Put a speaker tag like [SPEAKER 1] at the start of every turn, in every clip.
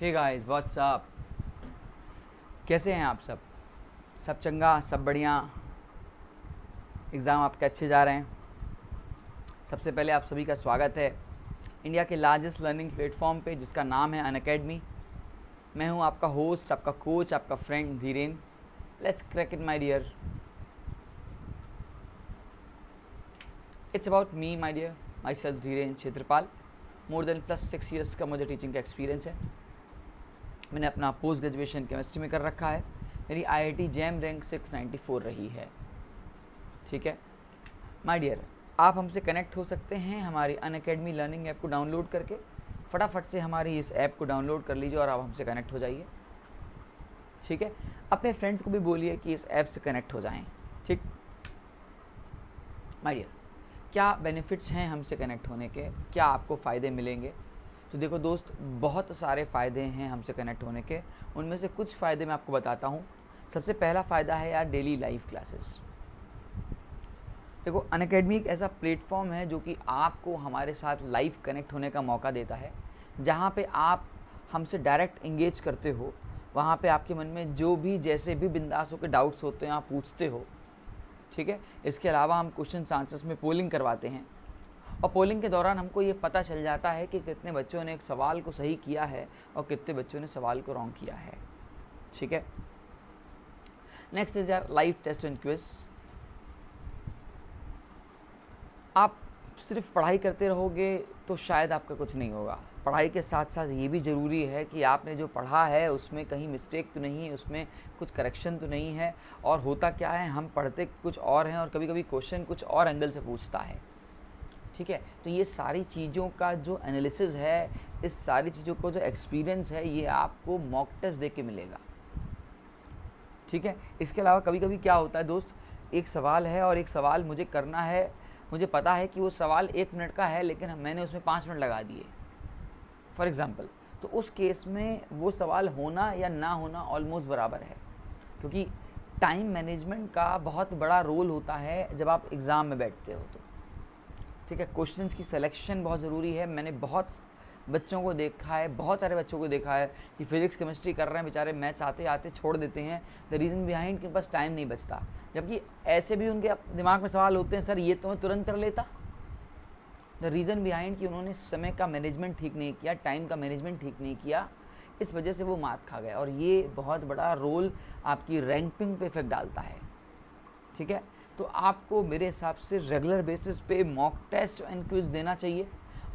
[SPEAKER 1] Hey guys what's up कैसे हैं आप सब? सब चंगा, सब बढ़िया? एग्ज़ाम आपके अच्छे जा रहे हैं। सबसे पहले आप सभी का स्वागत है इंडिया के लार्जेस्ट लर्निंग प्लेटफॉर्म पे, जिसका नाम है अन अकेडमी मैं हूँ आपका होस्ट आपका कोच आपका friend Dhiren. Let's crack it my dear it's about me my dear myself Dhiren Kshetrapal. More than plus six years का मुझे टीचिंग का एक्सपीरियंस है। मैंने अपना पोस्ट ग्रेजुएशन केमिस्ट्री में कर रखा है। मेरी आईआईटी जैम रैंक 694 रही है। ठीक है? माय डियर आप हमसे कनेक्ट हो सकते हैं हमारी अन अकेडमी लर्निंग ऐप को डाउनलोड करके। फटाफट से हमारी इस ऐप को डाउनलोड कर लीजिए और आप हमसे कनेक्ट हो जाइए। ठीक है? अपने फ्रेंड्स को भी बोलिए कि इस ऐप से कनेक्ट हो जाएँ। ठीक? माय डियर क्या बेनिफिट्स हैं हमसे कनेक्ट होने के? क्या आपको फ़ायदे मिलेंगे? तो देखो दोस्त, बहुत सारे फ़ायदे हैं हमसे कनेक्ट होने के। उनमें से कुछ फ़ायदे मैं आपको बताता हूँ। सबसे पहला फ़ायदा है यार डेली लाइव क्लासेस देखो अन अकेडमी एक ऐसा प्लेटफॉर्म है जो कि आपको हमारे साथ लाइव कनेक्ट होने का मौका देता है, जहाँ पे आप हमसे डायरेक्ट इंगेज करते हो। वहाँ पे आपके मन में जो भी, जैसे भी बिंदास हो के डाउट्स होते हैं, आप पूछते हो। ठीक है? इसके अलावा हम क्वेश्चन आंसर्स में पोलिंग करवाते हैं। और पोलिंग के दौरान हमको ये पता चल जाता है कि कितने बच्चों ने एक सवाल को सही किया है और कितने बच्चों ने सवाल को रॉन्ग किया है। ठीक है? नेक्स्ट इज़ यार लाइव टेस्ट एंड क्विज आप सिर्फ़ पढ़ाई करते रहोगे तो शायद आपका कुछ नहीं होगा। पढ़ाई के साथ साथ ये भी ज़रूरी है कि आपने जो पढ़ा है उसमें कहीं मिस्टेक तो नहीं है, उसमें कुछ करेक्शन तो नहीं है। और होता क्या है, हम पढ़ते कुछ और हैं और कभी कभी क्वेश्चन कुछ और एंगल से पूछता है। ठीक है? तो ये सारी चीज़ों का जो एनालिसिस है, इस सारी चीज़ों का जो एक्सपीरियंस है, ये आपको मॉक टेस्ट दे के मिलेगा। ठीक है? इसके अलावा कभी कभी क्या होता है दोस्त? एक सवाल है और एक सवाल मुझे करना है। मुझे पता है कि वो सवाल एक मिनट का है, लेकिन मैंने उसमें पाँच मिनट लगा दिए। फॉर एग्ज़ाम्पल तो उस केस में वो सवाल होना या ना होना ऑलमोस्ट बराबर है। क्योंकि टाइम मैनेजमेंट का बहुत बड़ा रोल होता है जब आप एग्ज़ाम में बैठते हो तो। ठीक है क्वेश्चंस की सिलेक्शन बहुत ज़रूरी है। मैंने बहुत बच्चों को देखा है, बहुत सारे बच्चों को देखा है कि फिजिक्स केमिस्ट्री कर रहे हैं बेचारे मैथ्स आते आते छोड़ देते हैं। द रीज़न बिहाइंड के पास टाइम नहीं बचता। जबकि ऐसे भी उनके दिमाग में सवाल होते हैं, सर, ये तो मैं तुरंत कर लेता। द रीज़न बिहाइंड कि उन्होंने समय का मैनेजमेंट ठीक नहीं किया टाइम का मैनेजमेंट ठीक नहीं किया, इस वजह से वो मात खा गए। और ये बहुत बड़ा रोल आपकी रैंकिंग पे इफ़ेक्ट डालता है। ठीक है? तो आपको मेरे हिसाब से रेगुलर बेसिस पे मॉक टेस्ट एंड क्विज देना चाहिए।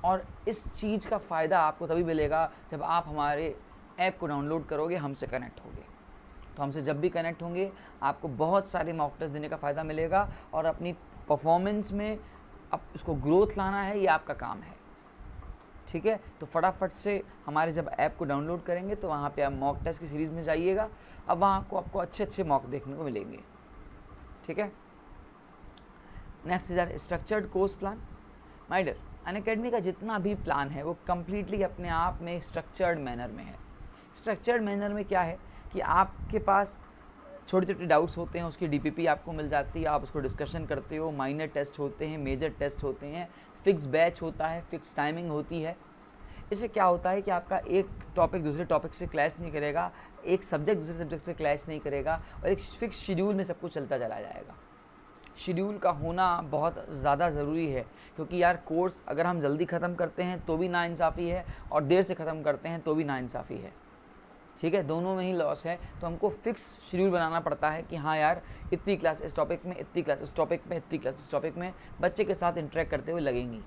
[SPEAKER 1] और इस चीज़ का फ़ायदा आपको तभी मिलेगा जब आप हमारे ऐप को डाउनलोड करोगे, हमसे कनेक्ट होगे। तो हमसे जब भी कनेक्ट होंगे, आपको बहुत सारे मॉक टेस्ट देने का फ़ायदा मिलेगा और अपनी परफॉर्मेंस में अब इसको ग्रोथ लाना है, ये आपका काम है। ठीक है? तो फटाफट से हमारे जब ऐप को डाउनलोड करेंगे तो वहाँ पे आप मॉक टेस्ट की सीरीज़ में जाइएगा। अब वहाँ को आपको अच्छे अच्छे मॉक देखने को मिलेंगे। ठीक है? Next is our structured course plan my Unacademy का जितना भी प्लान है, वो कम्प्लीटली अपने आप में स्ट्रक्चर्ड मैनर में है। स्ट्रक्चर्ड मैनर में क्या है? कि आपके पास छोटे छोटे डाउट्स होते हैं, उसकी डीपीपी आपको मिल जाती है, आप उसको डिस्कशन करते हो माइनर टेस्ट होते हैं मेजर टेस्ट होते हैं फिक्स बैच होता है फिक्स टाइमिंग होती है। इससे क्या होता है कि आपका एक टॉपिक दूसरे टॉपिक से क्लैश नहीं करेगा, एक सब्जेक्ट दूसरे सब्जेक्ट से क्लैश नहीं करेगा और एक फिक्स शेड्यूल में सब कुछ चलता चला जाएगा। शेड्यूल का होना बहुत ज़्यादा ज़रूरी है। क्योंकि यार कोर्स अगर हम जल्दी ख़त्म करते हैं तो भी नाइंसाफ़ी है और देर से ख़त्म करते हैं तो भी नाइंसाफ़ी है। ठीक है? दोनों में ही लॉस है। तो हमको फिक्स शेड्यूल बनाना पड़ता है कि हाँ यार, इतनी क्लास इस टॉपिक में, इतनी क्लास इस टॉपिक में, इतनी क्लास इस टॉपिक में बच्चे के साथ इंटरेक्ट करते हुए लगेंगी।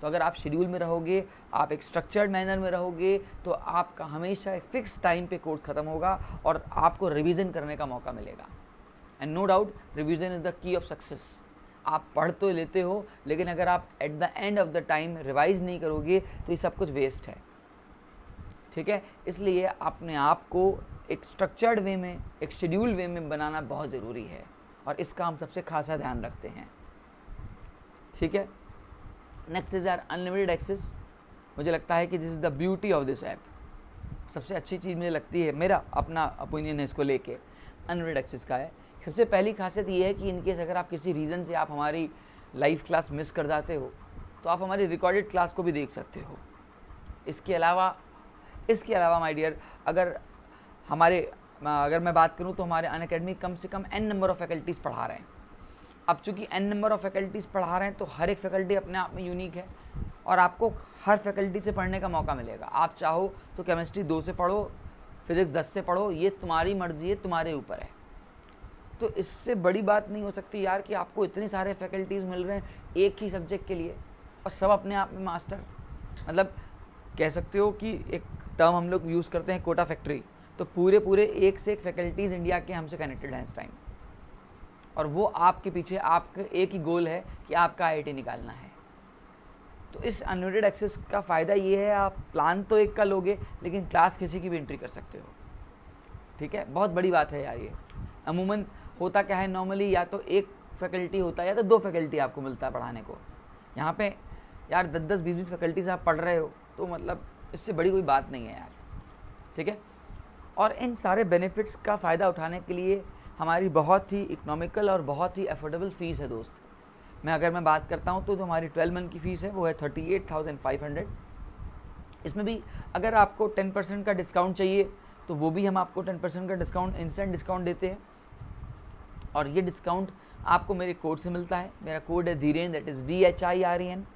[SPEAKER 1] तो अगर आप शेड्यूल में रहोगे, आप एक स्ट्रक्चर्ड मैनर में रहोगे तो आपका हमेशा एक फ़िक्स टाइम पे कोर्स ख़त्म होगा और आपको रिवीजन करने का मौका मिलेगा। And no doubt revision is the key of success आप पढ़ तो लेते हो, लेकिन अगर आप at the end of the time revise नहीं करोगे तो ये सब कुछ वेस्ट है। ठीक है? इसलिए अपने आप को एक स्ट्रक्चर्ड वे में, एक शेड्यूल वे में बनाना बहुत ज़रूरी है। और इसका हम सबसे खासा ध्यान रखते हैं। ठीक है? Next is our unlimited access मुझे लगता है कि this is the beauty of this app सबसे अच्छी चीज़ मुझे लगती है, मेरा अपना ओपिनियन है इसको लेके। अनलिमिटेड एक्सेस का है। सबसे पहली खासियत ये है कि इनकेस अगर आप किसी रीज़न से आप हमारी लाइव क्लास मिस कर जाते हो तो आप हमारी रिकॉर्डेड क्लास को भी देख सकते हो। इसके अलावा इसके अलावा माय डियर अगर हमारे, अगर मैं बात करूँ तो हमारे अन अकेडमी कम से कम एन नंबर ऑफ़ फैकल्टीज़ पढ़ा रहे हैं। अब चूँकि एन नंबर ऑफ़ फैकल्टीज़ पढ़ा रहे हैं तो हर एक फैकल्टी अपने आप में यूनिक है और आपको हर फैकल्टी से पढ़ने का मौका मिलेगा। आप चाहो तो केमिस्ट्री दो से पढ़ो फिज़िक्स दस से पढ़ो, ये तुम्हारी मर्ज़ी है, तुम्हारे ऊपर है। तो इससे बड़ी बात नहीं हो सकती यार कि आपको इतने सारे फैकल्टीज़ मिल रहे हैं एक ही सब्जेक्ट के लिए और सब अपने आप में मास्टर मतलब कह सकते हो कि एक टर्म हम लोग यूज़ करते हैं कोटा फैक्ट्री तो पूरे पूरे एक से एक फैकल्टीज़ इंडिया के हमसे कनेक्टेड हैं इस टाइम और वो आपके पीछे आपका एक ही गोल है कि आपका आईआईटी निकालना है। तो इस अनलिमिटेड एक्सेस का फ़ायदा ये है, आप प्लान तो एक का लोगे, लेकिन क्लास किसी की भी एंट्री कर सकते हो। ठीक है? बहुत बड़ी बात है यार ये। अमूमन होता क्या है नॉर्मली या तो एक फैकल्टी होता है या तो दो फैकल्टी आपको मिलता है पढ़ाने को। यहाँ पे यार दस दस बीस बीस फैकल्टी से आप पढ़ रहे हो तो मतलब इससे बड़ी कोई बात नहीं है यार। ठीक है? और इन सारे बेनिफिट्स का फ़ायदा उठाने के लिए हमारी बहुत ही इकोनॉमिकल और बहुत ही अफोर्डेबल फ़ीस है दोस्त। मैं अगर मैं बात करता हूँ तो जो हमारी ट्वेल्व मंथ की फ़ीस है, वो है thirty eight thousand five hundred इसमें भी अगर आपको टेन परसेंट का डिस्काउंट चाहिए तो वो भी हम आपको टेन परसेंट का डिस्काउंट इंस्टेंट डिस्काउंट देते हैं। और ये डिस्काउंट आपको मेरे कोड से मिलता है। मेरा कोड है Dhiren that is D H I R N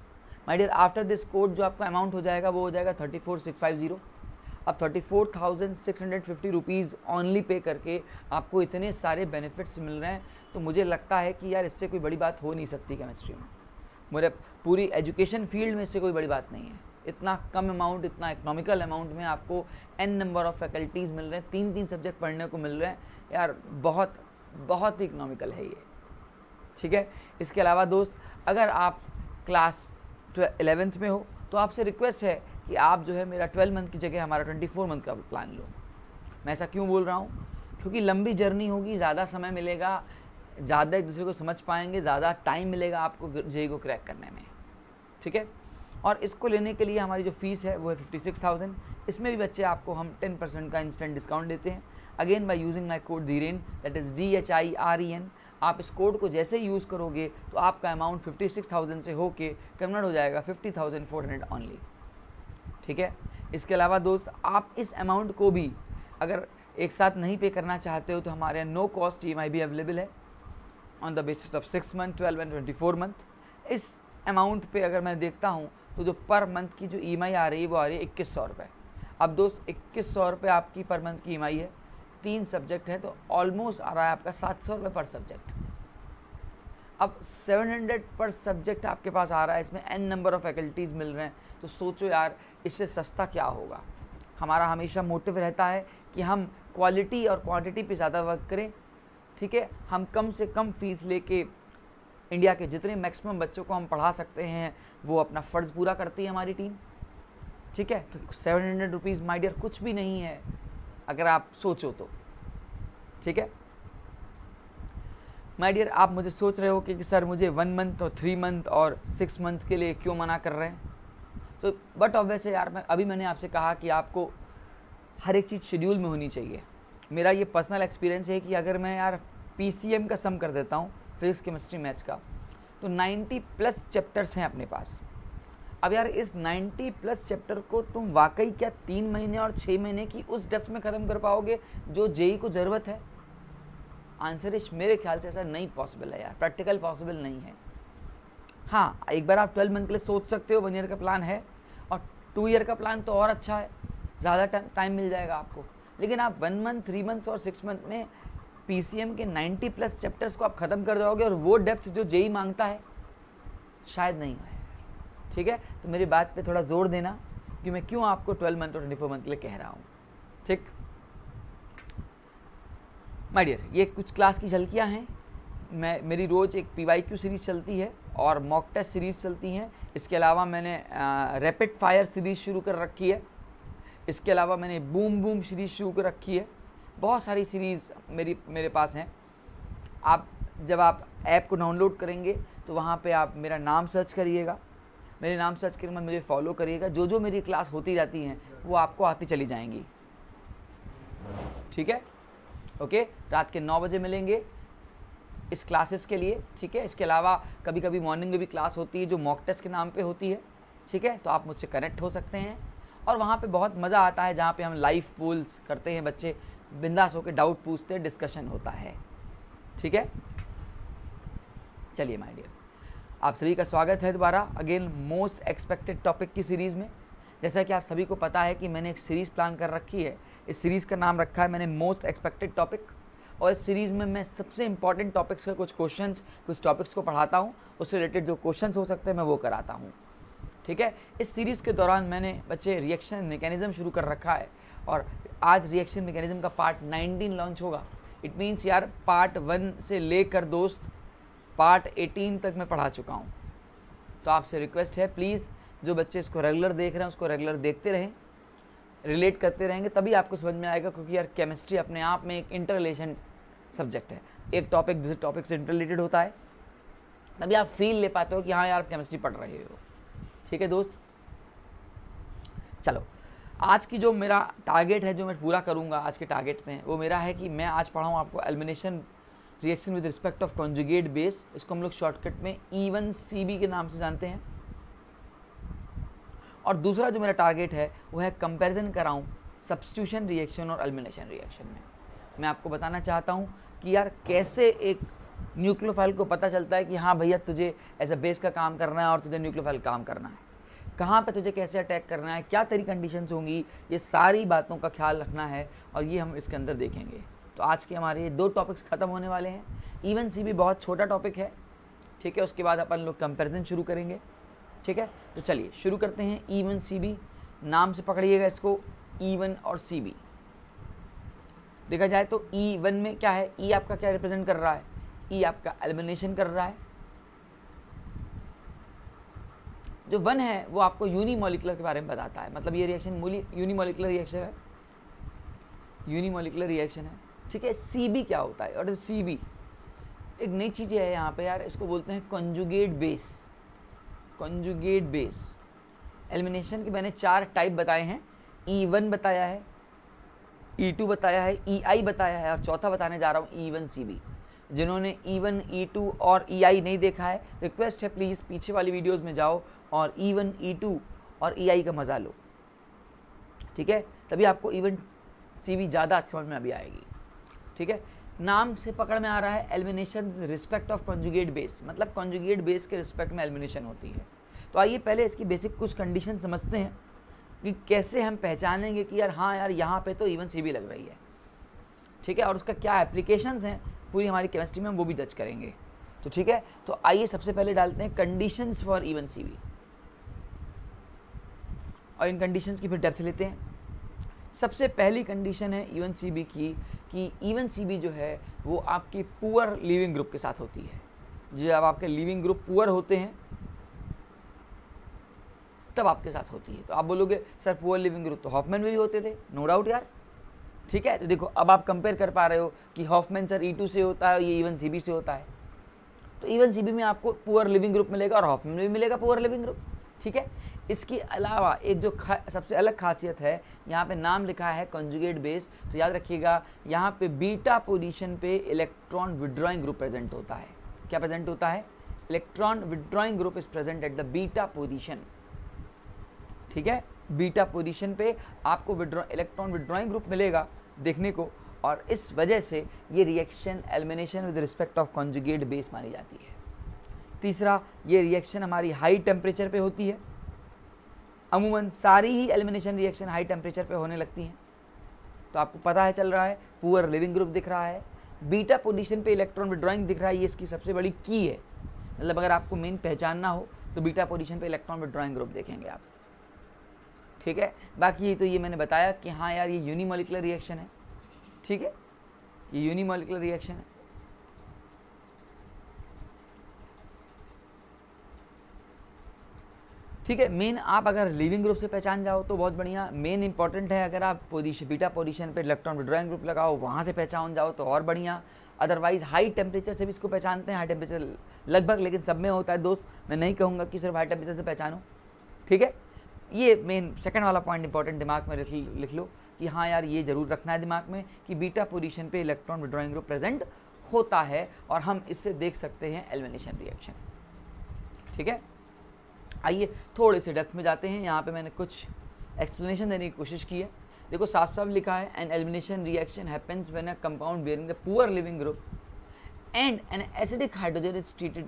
[SPEAKER 1] my dear after this code जो आपका अमाउंट हो जाएगा, वो हो जाएगा thirty four six five zero अब thirty four thousand six hundred fifty rupees only पे करके आपको इतने सारे बेनिफिट्स मिल रहे हैं। तो मुझे लगता है कि यार इससे कोई बड़ी बात हो नहीं सकती केमिस्ट्री में। मेरे पूरी एजुकेशन फ़ील्ड में इससे कोई बड़ी बात नहीं है। इतना कम अमाउंट इतना इकोनॉमिकल अमाउंट में आपको एन नंबर ऑफ़ फैकल्टीज़ मिल रहे हैं। तीन तीन सब्जेक्ट पढ़ने को मिल रहे हैं। यार, बहुत बहुत ही इकोनॉमिकल है ये। ठीक है? इसके अलावा दोस्त, अगर आप क्लास एलेवेंथ में हो तो आपसे रिक्वेस्ट है कि आप जो है मेरा ट्वेल्व मंथ की जगह हमारा ट्वेंटी फोर मंथ का प्लान लो। मैं ऐसा क्यों बोल रहा हूँ? क्योंकि लंबी जर्नी होगी, ज़्यादा समय मिलेगा, ज़्यादा एक दूसरे को समझ पाएँगे, ज़्यादा टाइम मिलेगा आपको जे को क्रैक करने में। ठीक है? और इसको लेने के लिए हमारी जो फ़ीस है, वो है फिफ्टी सिक्स थाउज़ेंड इसमें भी बच्चे आपको हम टेन परसेंट का इंस्टेंट डिस्काउंट देते हैं। Again by using my code Dhiren that is D H I R E N आप इस कोड को जैसे ही यूज़ करोगे तो आपका अमाउंट फिफ्टी सिक्स थाउज़ेंड से होके कन्वर्ट हो जाएगा fifty thousand four hundred only ठीक है? इसके अलावा दोस्त, आप इस अमाउंट को भी अगर एक साथ नहीं पे करना चाहते हो तो हमारे यहाँ नो कॉस्ट ई भी अवेलेबल है on the basis of six month twelve and twenty four month इस अमाउंट पे अगर मैं देखता हूँ तो जो पर मंथ की जो ई आ रही है, वो आ रही है इक्कीस सौ रुपये अब दोस्त, इक्कीस सौ रुपये आपकी पर मंथ की ई है. तीन सब्जेक्ट है तो ऑलमोस्ट आ रहा है आपका सात सौ रुपये पर सब्जेक्ट अब 700 पर सब्जेक्ट आपके पास आ रहा है, इसमें एन नंबर ऑफ़ फैकल्टीज़ मिल रहे हैं तो सोचो यार, इससे सस्ता क्या होगा? हमारा हमेशा मोटिव रहता है कि हम क्वालिटी और क्वांटिटी पे ज़्यादा वर्क करें, ठीक है? हम कम से कम फ़ीस लेके इंडिया के जितने मैक्सिमम बच्चों को हम पढ़ा सकते हैं, वो अपना फ़र्ज़ पूरा करती है हमारी टीम ठीक है? तो seven hundred rupees my dear कुछ भी नहीं है। अगर आप सोचो तो। ठीक है? माय डियर आप मुझे सोच रहे हो कि, कि सर मुझे वन मंथ और थ्री मंथ और सिक्स मंथ के लिए क्यों मना कर रहे हैं? तो बट ऑब्वियस है यार मैं अभी मैंने आपसे कहा कि आपको हर एक चीज़ शेड्यूल में होनी चाहिए। मेरा ये पर्सनल एक्सपीरियंस है कि अगर मैं यार PCM का सम कर देता हूँ फिजिक्स केमिस्ट्री मैथ्स का तो 90 प्लस चैप्टर्स हैं अपने पास। अब यार इस 90 प्लस चैप्टर को तुम वाकई क्या तीन महीने और छः महीने की उस डेप्थ में ख़त्म कर पाओगे जो जेई को ज़रूरत है? आंसर इस मेरे ख्याल से ऐसा नहीं पॉसिबल है यार। प्रैक्टिकल पॉसिबल नहीं है। हाँ एक बार आप ट्वेल्व मंथ के लिए सोच सकते हो वन ईयर का प्लान है। और टू ईयर का प्लान तो और अच्छा है। ज़्यादा टाइम मिल जाएगा आपको। लेकिन आप वन मंथ थ्री मंथ और सिक्स मंथ में पीसीएम के 90 प्लस चैप्टर्स को आप ख़त्म कर जाओगे और वो डेप्थ जो जेई माँगता है, शायद नहीं है ठीक है? तो मेरी बात पे थोड़ा ज़ोर देना कि मैं क्यों आपको 12 मंथ और 24 मंथ के लिए कह रहा हूँ। ठीक? माय डियर ये कुछ क्लास की झलकियाँ हैं। मैं, मेरी रोज़ एक पी वाई क्यू सीरीज़ चलती है और मॉक टेस्ट सीरीज़ चलती हैं। इसके अलावा मैंने रैपिड फायर सीरीज़ शुरू कर रखी है। इसके अलावा मैंने बूम बूम सीरीज़ शुरू कर रखी है। बहुत सारी सीरीज़ मेरी, मेरे पास हैं। आप, जब आप ऐप को डाउनलोड करेंगे तो वहाँ पे आप मेरा नाम सर्च करिएगा। मेरे नाम सर्च करके मैं मुझे फॉलो करिएगा। जो जो मेरी क्लास होती जाती हैं, वो आपको आती चली जाएँगी। ठीक है? ओके रात के नौ बजे मिलेंगे इस क्लासेस के लिए। ठीक है? इसके अलावा कभी कभी मॉर्निंग में भी क्लास होती है जो मॉक टेस्ट के नाम पे होती है। ठीक है? तो आप मुझसे कनेक्ट हो सकते हैं। और वहाँ पे बहुत मज़ा आता है जहाँ पे हम लाइव पूल्स करते हैं बच्चे। बिंदास होकर डाउट पूछते हैं डिस्कशन होता है। ठीक है? चलिए माय डियर आप सभी का स्वागत है दोबारा अगेन मोस्ट एक्सपेक्टेड टॉपिक की सीरीज़ में। जैसा कि आप सभी को पता है कि मैंने एक सीरीज़ प्लान कर रखी है। इस सीरीज़ का नाम रखा है मैंने मोस्ट एक्सपेक्टेड टॉपिक। और इस सीरीज़ में मैं सबसे इंपॉर्टेंट टॉपिक्स के कुछ क्वेश्चंस, कुछ टॉपिक्स को पढ़ाता हूँ। उससे रिलेटेड जो क्वेश्चंस हो सकते हैं मैं वो कराता हूँ। ठीक है? इस सीरीज़ के दौरान मैंने बच्चे रिएक्शन मैकेनिज़्म शुरू कर रखा है। और आज रिएक्शन मैकेनिज़्म का पार्ट 19 लॉन्च होगा। इट मीन्स यार पार्ट वन से लेकर दोस्त पार्ट 18 तक मैं पढ़ा चुका हूँ। तो आपसे रिक्वेस्ट है प्लीज़ जो बच्चे इसको रेगुलर देख रहे हैं, उसको रेगुलर देखते रहें रिलेट करते रहेंगे, तभी आपको समझ में आएगा, क्योंकि यार केमिस्ट्री अपने आप में एक इंटर रिलेशन सब्जेक्ट है। एक टॉपिक दूसरे टॉपिक से इंटर रिलेटेड होता है, तभी आप फील ले पाते हो कि हाँ यार केमिस्ट्री पढ़ रहे हो। ठीक है दोस्त? चलो, आज की जो मेरा टारगेट है, जो मैं पूरा करूँगा, आज के टारगेट में, वो मेरा है कि मैं आज पढ़ाऊँ आपको elimination reaction with respect of conjugate base इसको हम लोग शॉर्टकट में ईवन सी बी के नाम से जानते हैं। और दूसरा जो मेरा टारगेट है, वो है कंपैरिजन कराऊं सब्सटीट्यूशन रिएक्शन और एलिमिनेशन रिएक्शन में। मैं आपको बताना चाहता हूँ कि यार कैसे एक न्यूक्लियोफाइल को पता चलता है कि हाँ भैया तुझे एज अ बेस का काम करना है और तुझे न्यूक्लियोफाइल काम करना है। कहाँ पे तुझे कैसे अटैक करना है, क्या तेरी कंडीशंस होंगी, ये सारी बातों का ख्याल रखना है और ये हम इसके अंदर देखेंगे। तो आज के हमारे ये दो टॉपिक्स ख़त्म होने वाले हैं। इवन सी भी बहुत छोटा टॉपिक है, ठीक है? उसके बाद अपन लोग कंपेरिजन शुरू करेंगे, ठीक है? तो चलिए, शुरू करते हैं ईवन सी बी नाम से पकड़िएगा इसको ईवन और सी बी देखा जाए तो ई वन में क्या है? ई आपका क्या रिप्रेजेंट कर रहा है? ई आपका एलिमिनेशन कर रहा है। जो वन है, वो आपको यूनिमोलिकुलर के बारे में बताता है। मतलब ये रिएक्शन यूनिमोलिकुलर रिएक्शन है। यूनिमोलिकुलर रिएक्शन है। ठीक है? सी बी क्या होता है? और सी बी एक नई चीज़ है यहाँ पे यार, इसको बोलते हैं conjugate base conjugate base elimination के मैंने चार टाइप बताए हैं. ई e वन बताया है ई e टू बताया है ई e आई बताया है, और चौथा बताने जा रहा हूँ ई वन सी बी जिन्होंने ई वन ई टू और ई आई नहीं देखा है रिक्वेस्ट है प्लीज़ पीछे वाली वीडियोज़ में जाओ और ई वन ई टू और ई आई का मज़ा लो. ठीक है? तभी आपको ई वन सी बी ज़्यादा समझ में अभी आएगी. ठीक है? नाम से पकड़ में आ रहा है elimination respect of conjugate base. मतलब कॉन्जुगेट बेस के रिस्पेक्ट में एलिमिनेशन होती है। तो आइए पहले इसकी बेसिक कुछ कंडीशन समझते हैं कि कैसे हम पहचानेंगे कि यार हाँ यार यहाँ पे तो इवन सी भी लग रही है। ठीक है? और उसका क्या एप्लीकेशंस हैं, पूरी हमारी केमिस्ट्री में वो भी दर्ज करेंगे। तो ठीक है? तो आइए सबसे पहले डालते हैं कंडीशंस फॉर इवन सी और इन कंडीशंस की फिर डेप्थ लेते हैं। सबसे पहली कंडीशन है इवन सी की, कि इवन सी जो है, वो आपकी पुअर लिविंग ग्रुप के साथ होती है। जब आपके लिविंग ग्रुप पुअर होते हैं, तब आपके साथ होती है। तो आप बोलोगे, सर पुअर लिविंग ग्रुप तो हॉफमैन में भी होते थे नो डाउट यार। ठीक है? तो देखो, अब आप कंपेयर कर पा रहे हो कि हॉफमैन सर ई टू से होता है ये इवन सी से होता है। तो इवन सी में आपको पुअर लिविंग ग्रुप मिलेगा और हॉफमैन में भी मिलेगा पुअर लिविंग ग्रुप ठीक है? इसके अलावा एक जो सबसे अलग खासियत है, यहाँ पे नाम लिखा है कॉन्जुगेट बेस तो याद रखिएगा, यहाँ पे बीटा पोजीशन पे इलेक्ट्रॉन विड्रॉइंग ग्रुप प्रेजेंट होता है। क्या प्रेजेंट होता है? Electron withdrawing group is present at the beta position ठीक है? बीटा पोजीशन पे आपको विड्रॉ इलेक्ट्रॉन विड्रॉइंग ग्रुप मिलेगा देखने को, और इस वजह से ये reaction elimination with respect of conjugate base मानी जाती है। तीसरा, ये रिएक्शन हमारी हाई टेम्परेचर पे होती है। अमूमन सारी ही एलिमिनेशन रिएक्शन हाई टेम्परेचर पे होने लगती हैं। तो आपको पता है, चल रहा है पुअर लिविंग ग्रुप दिख रहा है बीटा पोजीशन पे इलेक्ट्रॉन विड्रॉइंग दिख रहा है, ये इसकी सबसे बड़ी की है। मतलब अगर आपको मेन पहचानना हो तो बीटा पोजीशन पे इलेक्ट्रॉन विड्रॉइंग ग्रुप देखेंगे आप। ठीक है? बाकी तो ये मैंने बताया कि हाँ यार, ये यूनिमोलिकुलर रिएक्शन है। ठीक है? ये यूनिमोलिकुलर रिएक्शन है। ठीक है मेन आप अगर लिविंग ग्रुप से पहचान जाओ तो बहुत बढ़िया। मेन इंपॉर्टेंट है अगर आप पोजिशन बीटा पोजीशन पे इलेक्ट्रॉन विड्रॉइंग ग्रुप लगाओ, वहाँ से पहचान जाओ तो और बढ़िया। अदरवाइज़ हाई टेम्परेचर से भी इसको पहचानते हैं। हाई टेम्परेचर लगभग, लेकिन सब में होता है दोस्त। मैं नहीं कहूँगा कि सिर्फ़ हाई टेम्परेचर से पहचानो। ठीक है? ये मेन सेकंड वाला पॉइंट इंपॉर्टेंट दिमाग में लिख लो कि हाँ यार, ये ज़रूर रखना है दिमाग में कि बीटा पोजीशन पे इलेक्ट्रॉन विड्रॉइंग ग्रुप प्रेजेंट होता है और हम इससे देख सकते हैं एलिमिनेशन रिएक्शन ठीक है? आइए, थोड़े से डेप्थ में जाते हैं। यहाँ पे मैंने कुछ एक्सप्लेनेशन देने की कोशिश की है। देखो साफ़ साफ़ लिखा है an elimination reaction happens when a compound bearing the poor leaving group and an acidic hydrogen is treated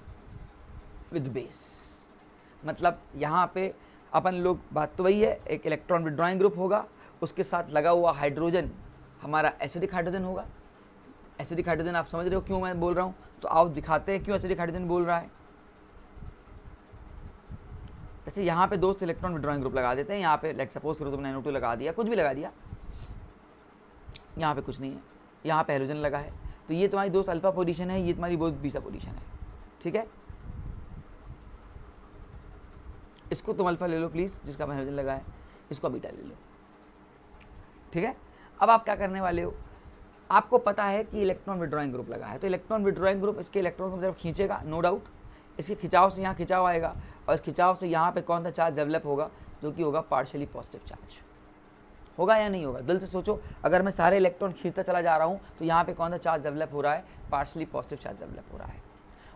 [SPEAKER 1] with base मतलब यहाँ पे अपन लोग, बात तो वही है, एक इलेक्ट्रॉन विड्रॉइंग ग्रुप होगा, उसके साथ लगा हुआ हाइड्रोजन हमारा एसिडिक हाइड्रोजन होगा। एसिडिक हाइड्रोजन आप समझ रहे हो क्यों मैं बोल रहा हूँ? तो आप दिखाते हैं क्यों एसिडिक हाइड्रोजन बोल रहा है। जैसे यहाँ पे दोस्त इलेक्ट्रॉन विड्रॉइंग ग्रुप लगा देते हैं, यहाँ पे लेट सपोज़ करो तुमने एनओ लगा दिया, कुछ भी लगा दिया। यहाँ पे कुछ नहीं है। यहाँ पे हेलोजन लगा है। तो ये तुम्हारी दोस्त अल्फ़ा पोजीशन है, ये तुम्हारी बहुत बीसा पोजीशन है। ठीक है? इसको तुम अल्फ़ा ले लो प्लीज़ जिसका हेलोजन लगा है, इसको बीटा ले लो। ठीक है? अब आप क्या करने वाले हो? आपको पता है कि इलेक्ट्रॉन विड्रॉइंग ग्रुप लगा है। तो इलेक्ट्रॉन विड्रॉइंग ग्रुप इसके इलेक्ट्रॉन को मतलब खींचेगा नो डाउट इसके खिंचाव से यहाँ खिंचाव आएगा और इस खिंचाव से यहाँ पे कौन सा चार्ज डेवलप होगा, जो कि होगा पार्शियली पॉजिटिव चार्ज होगा या नहीं होगा? दिल से सोचो, अगर मैं सारे इलेक्ट्रॉन खींचता चला जा रहा हूँ तो यहाँ पे कौन सा चार्ज डेवलप हो रहा है? पार्शली पॉजिटिव चार्ज डेवलप हो रहा है।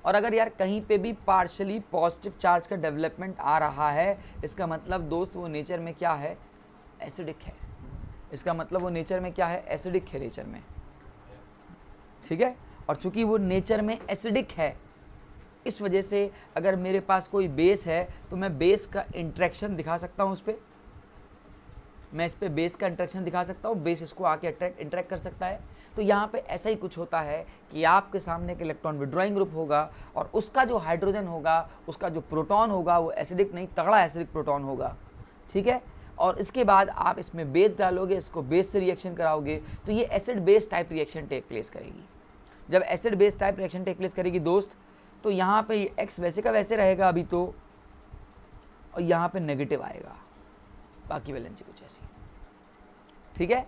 [SPEAKER 1] और अगर यार कहीं पे भी पार्शली पॉजिटिव चार्ज का डेवलपमेंट आ रहा है, इसका मतलब दोस्त वो नेचर में क्या है? एसिडिक है। इसका मतलब वो नेचर में क्या है? एसिडिक है नेचर में। ठीक है? और चूँकि वो नेचर में एसिडिक है इस वजह से अगर मेरे पास कोई बेस है तो मैं बेस का इंट्रैक्शन दिखा सकता हूँ उस पर मैं इस पर बेस का इंट्रैक्शन दिखा सकता हूँ बेस इसको आके अट्रैक्ट इंट्रैक्ट कर सकता है। तो यहाँ पे ऐसा ही कुछ होता है कि आपके सामने एक इलेक्ट्रॉन विड्रॉइंग ग्रुप होगा और उसका जो हाइड्रोजन होगा, उसका जो प्रोटॉन होगा, वो एसिडिक नहीं, तगड़ा एसिडिक प्रोटॉन होगा। ठीक है? और इसके बाद आप इसमें बेस डालोगे, इसको बेस से रिएक्शन कराओगे तो ये acid base type reaction take place करेगी। जब acid base type reaction take place करेगी दोस्त तो यहाँ पे एक्स वैसे का वैसे रहेगा अभी तो और यहाँ पे नेगेटिव आएगा। बाकी वैलेंसी कुछ ऐसी। ठीक है?